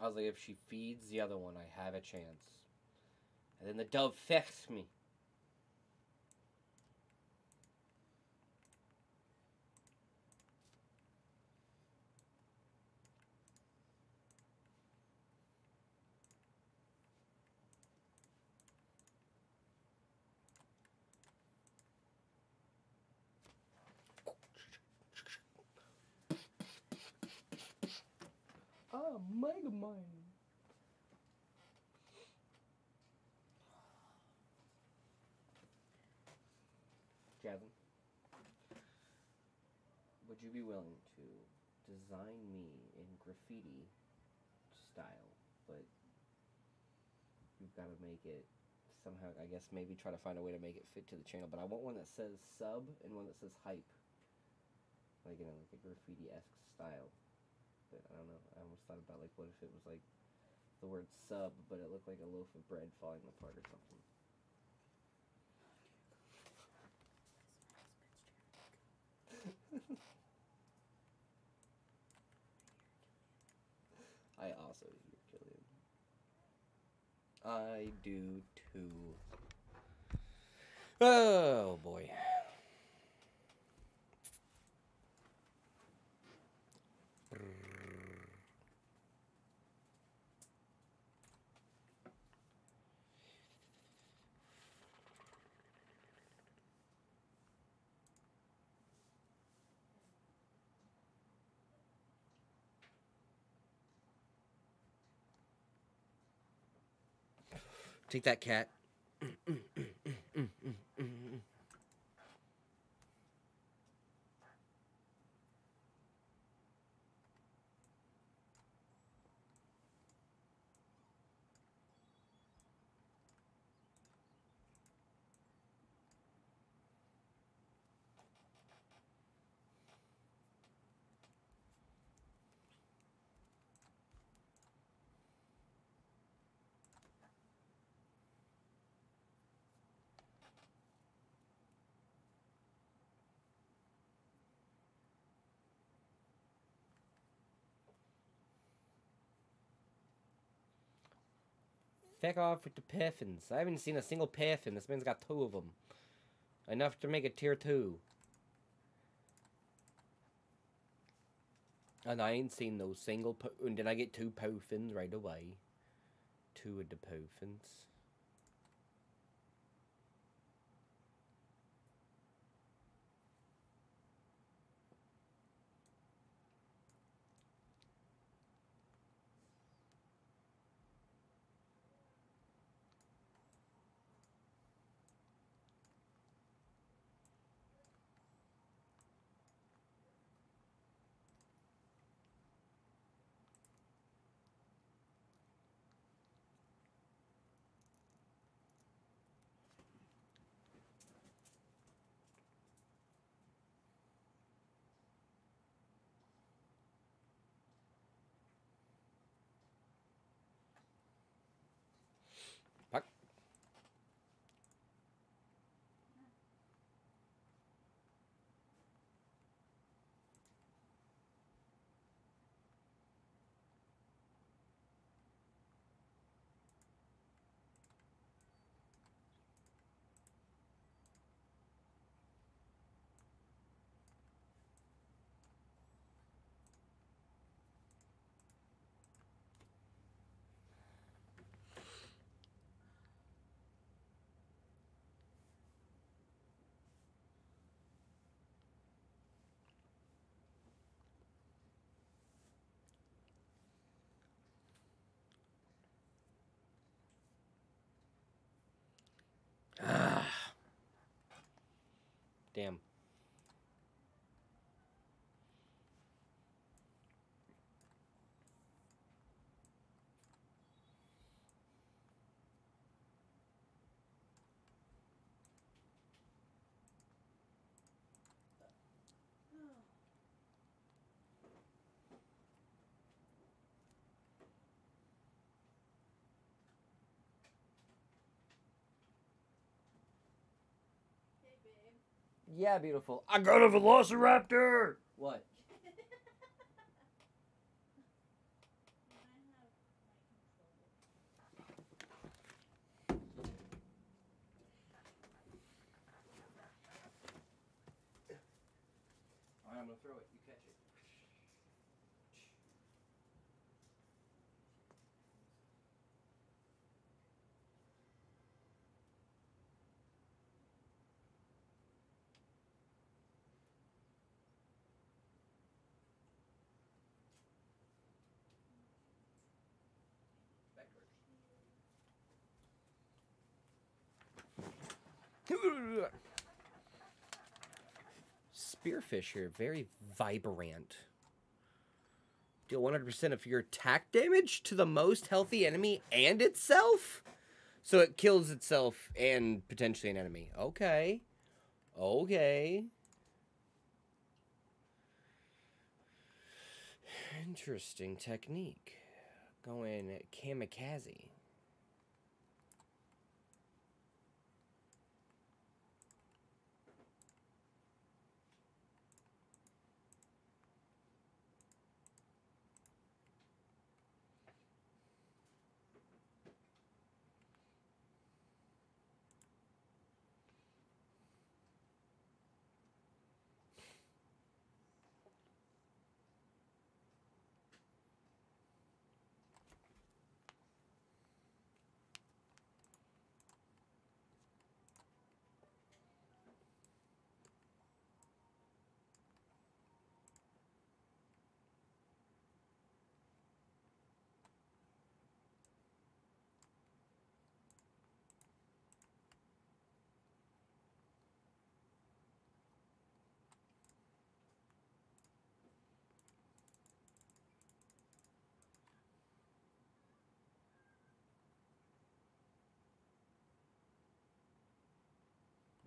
I was like, if she feeds the other one, I have a chance. And then the dove fecks me. Oh, Mega Mine. Jasmine, would you be willing to design me in graffiti style, but you've got to make it somehow, I guess, maybe try to find a way to make it fit to the channel, but I want one that says sub and one that says hype. Like, you know, like a graffiti-esque style. But I don't know. I almost thought about like what if it was like the word sub, but it looked like a loaf of bread falling apart or something. I also hear Killian. I do too. Oh boy. Take that cat. Feck off with the puffins. I haven't seen a single puffin. This man's got two of them. Enough to make a tier two. And I ain't seen no single and then I get two puffins right away. Two of the puffins. Damn. Yeah, beautiful. I got a velociraptor! What? I'm gonna throw it. Spearfish here, very vibrant. Deal 100% of your attack damage to the most healthy enemy and itself? So it kills itself and potentially an enemy. Okay. Okay. Interesting technique. Going kamikaze.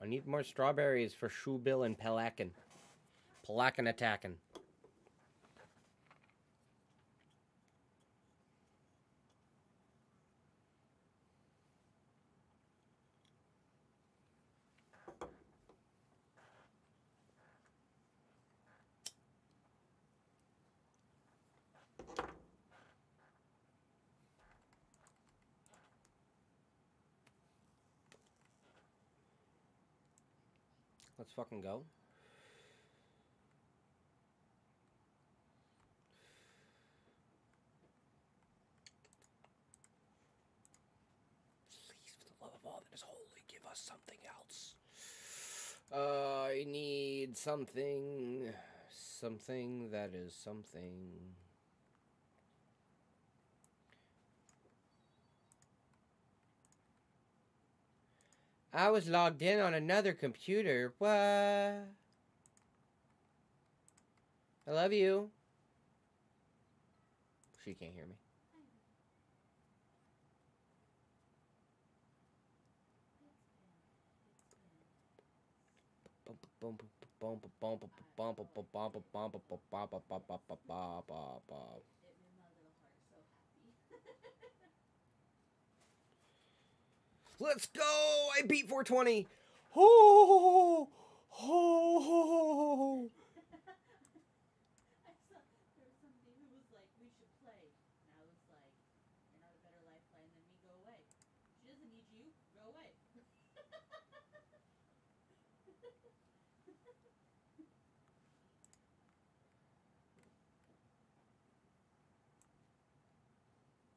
I need more strawberries for Shoebill and Pelican. Pelican attacking. Let's fucking go. Please, for the love of all that is holy, give us something else. Uh, I need something. Something that is something. I was logged in on another computer. What? I love you. She can't hear me. It made my little heart so happy. Let's go! I beat 420. Oh, oh, I saw there was somebody who was like, "We should play," and I was like, "You're not a better lifeline than me. Go away." She doesn't need you. Go away.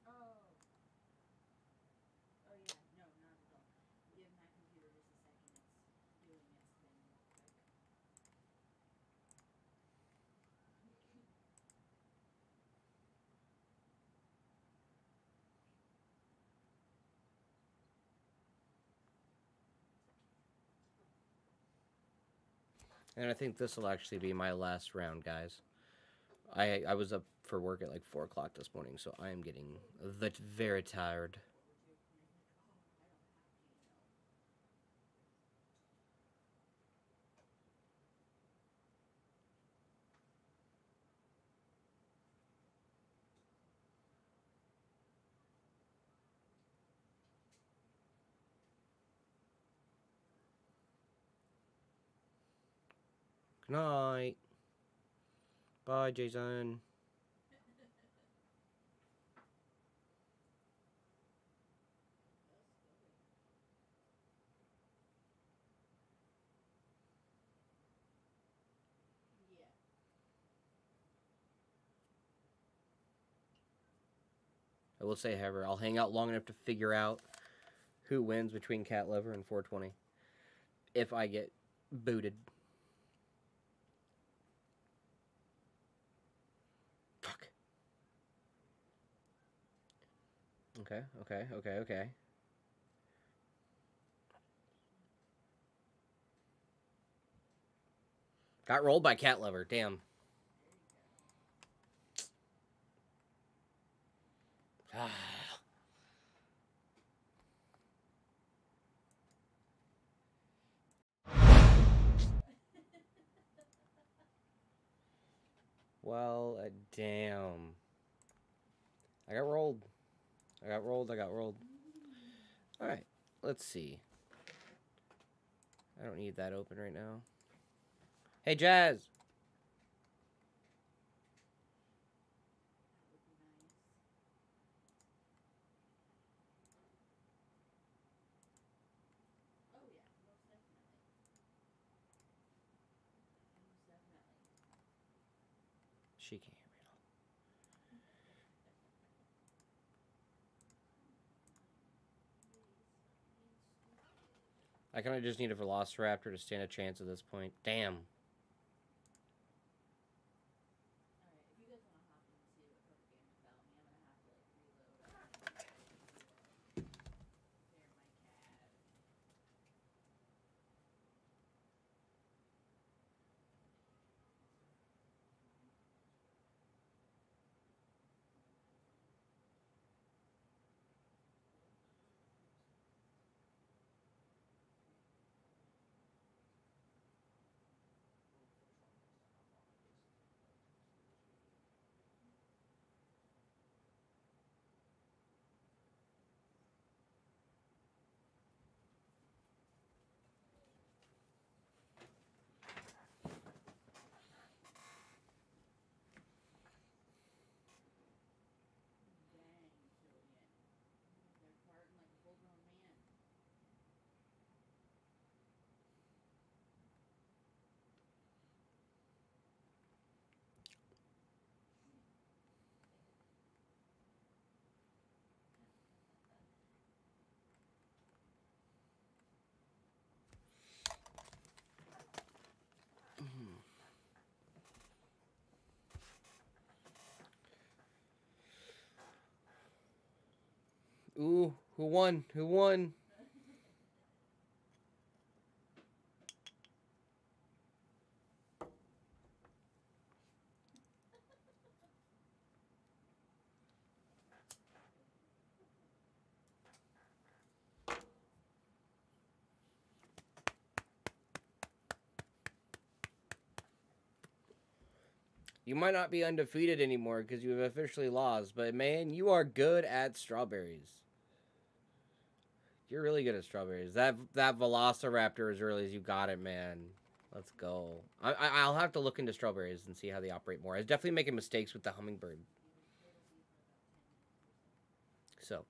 oh. Oh yeah. No, not at all. Give my computer just a second. It's doing its thing real quick. And I think this will actually be my last round, guys. I I was up for work at like four o'clock this morning, so I am getting the very tired. Night. Bye, Jason. I will say, however, I'll hang out long enough to figure out who wins between Cat Lover and 420 if I get booted. Fuck. Okay, okay, okay, okay. Got rolled by Cat Lover. Damn. Ah. [SIGHS] Well, uh, damn. I got rolled. I got rolled. I got rolled. All right. Let's see. I don't need that open right now. Hey, Jazz. That would be nice. Oh yeah, most definitely. Most definitely. She can't hear me at all. I kind of just need a Velociraptor to stand a chance at this point. Damn. Ooh, who won? Who won? You might not be undefeated anymore because you have officially lost, but man, you are good at strawberries. You're really good at strawberries. That that Velociraptor as early as you got it, man. Let's go. I, I I'll have to look into strawberries and see how they operate more. I was definitely making mistakes with the hummingbird. So,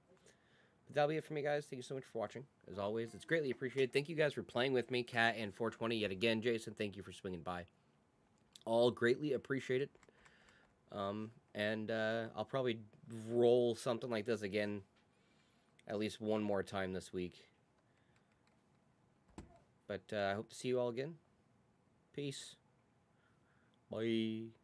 that'll be it for me, guys. Thank you so much for watching. As always, it's greatly appreciated. Thank you guys for playing with me, Cat and 420 yet again. Jason, thank you for swinging by. All greatly appreciated. Um, and uh, I'll probably roll something like this again at least one more time this week. But uh, I hope to see you all again. Peace. Bye.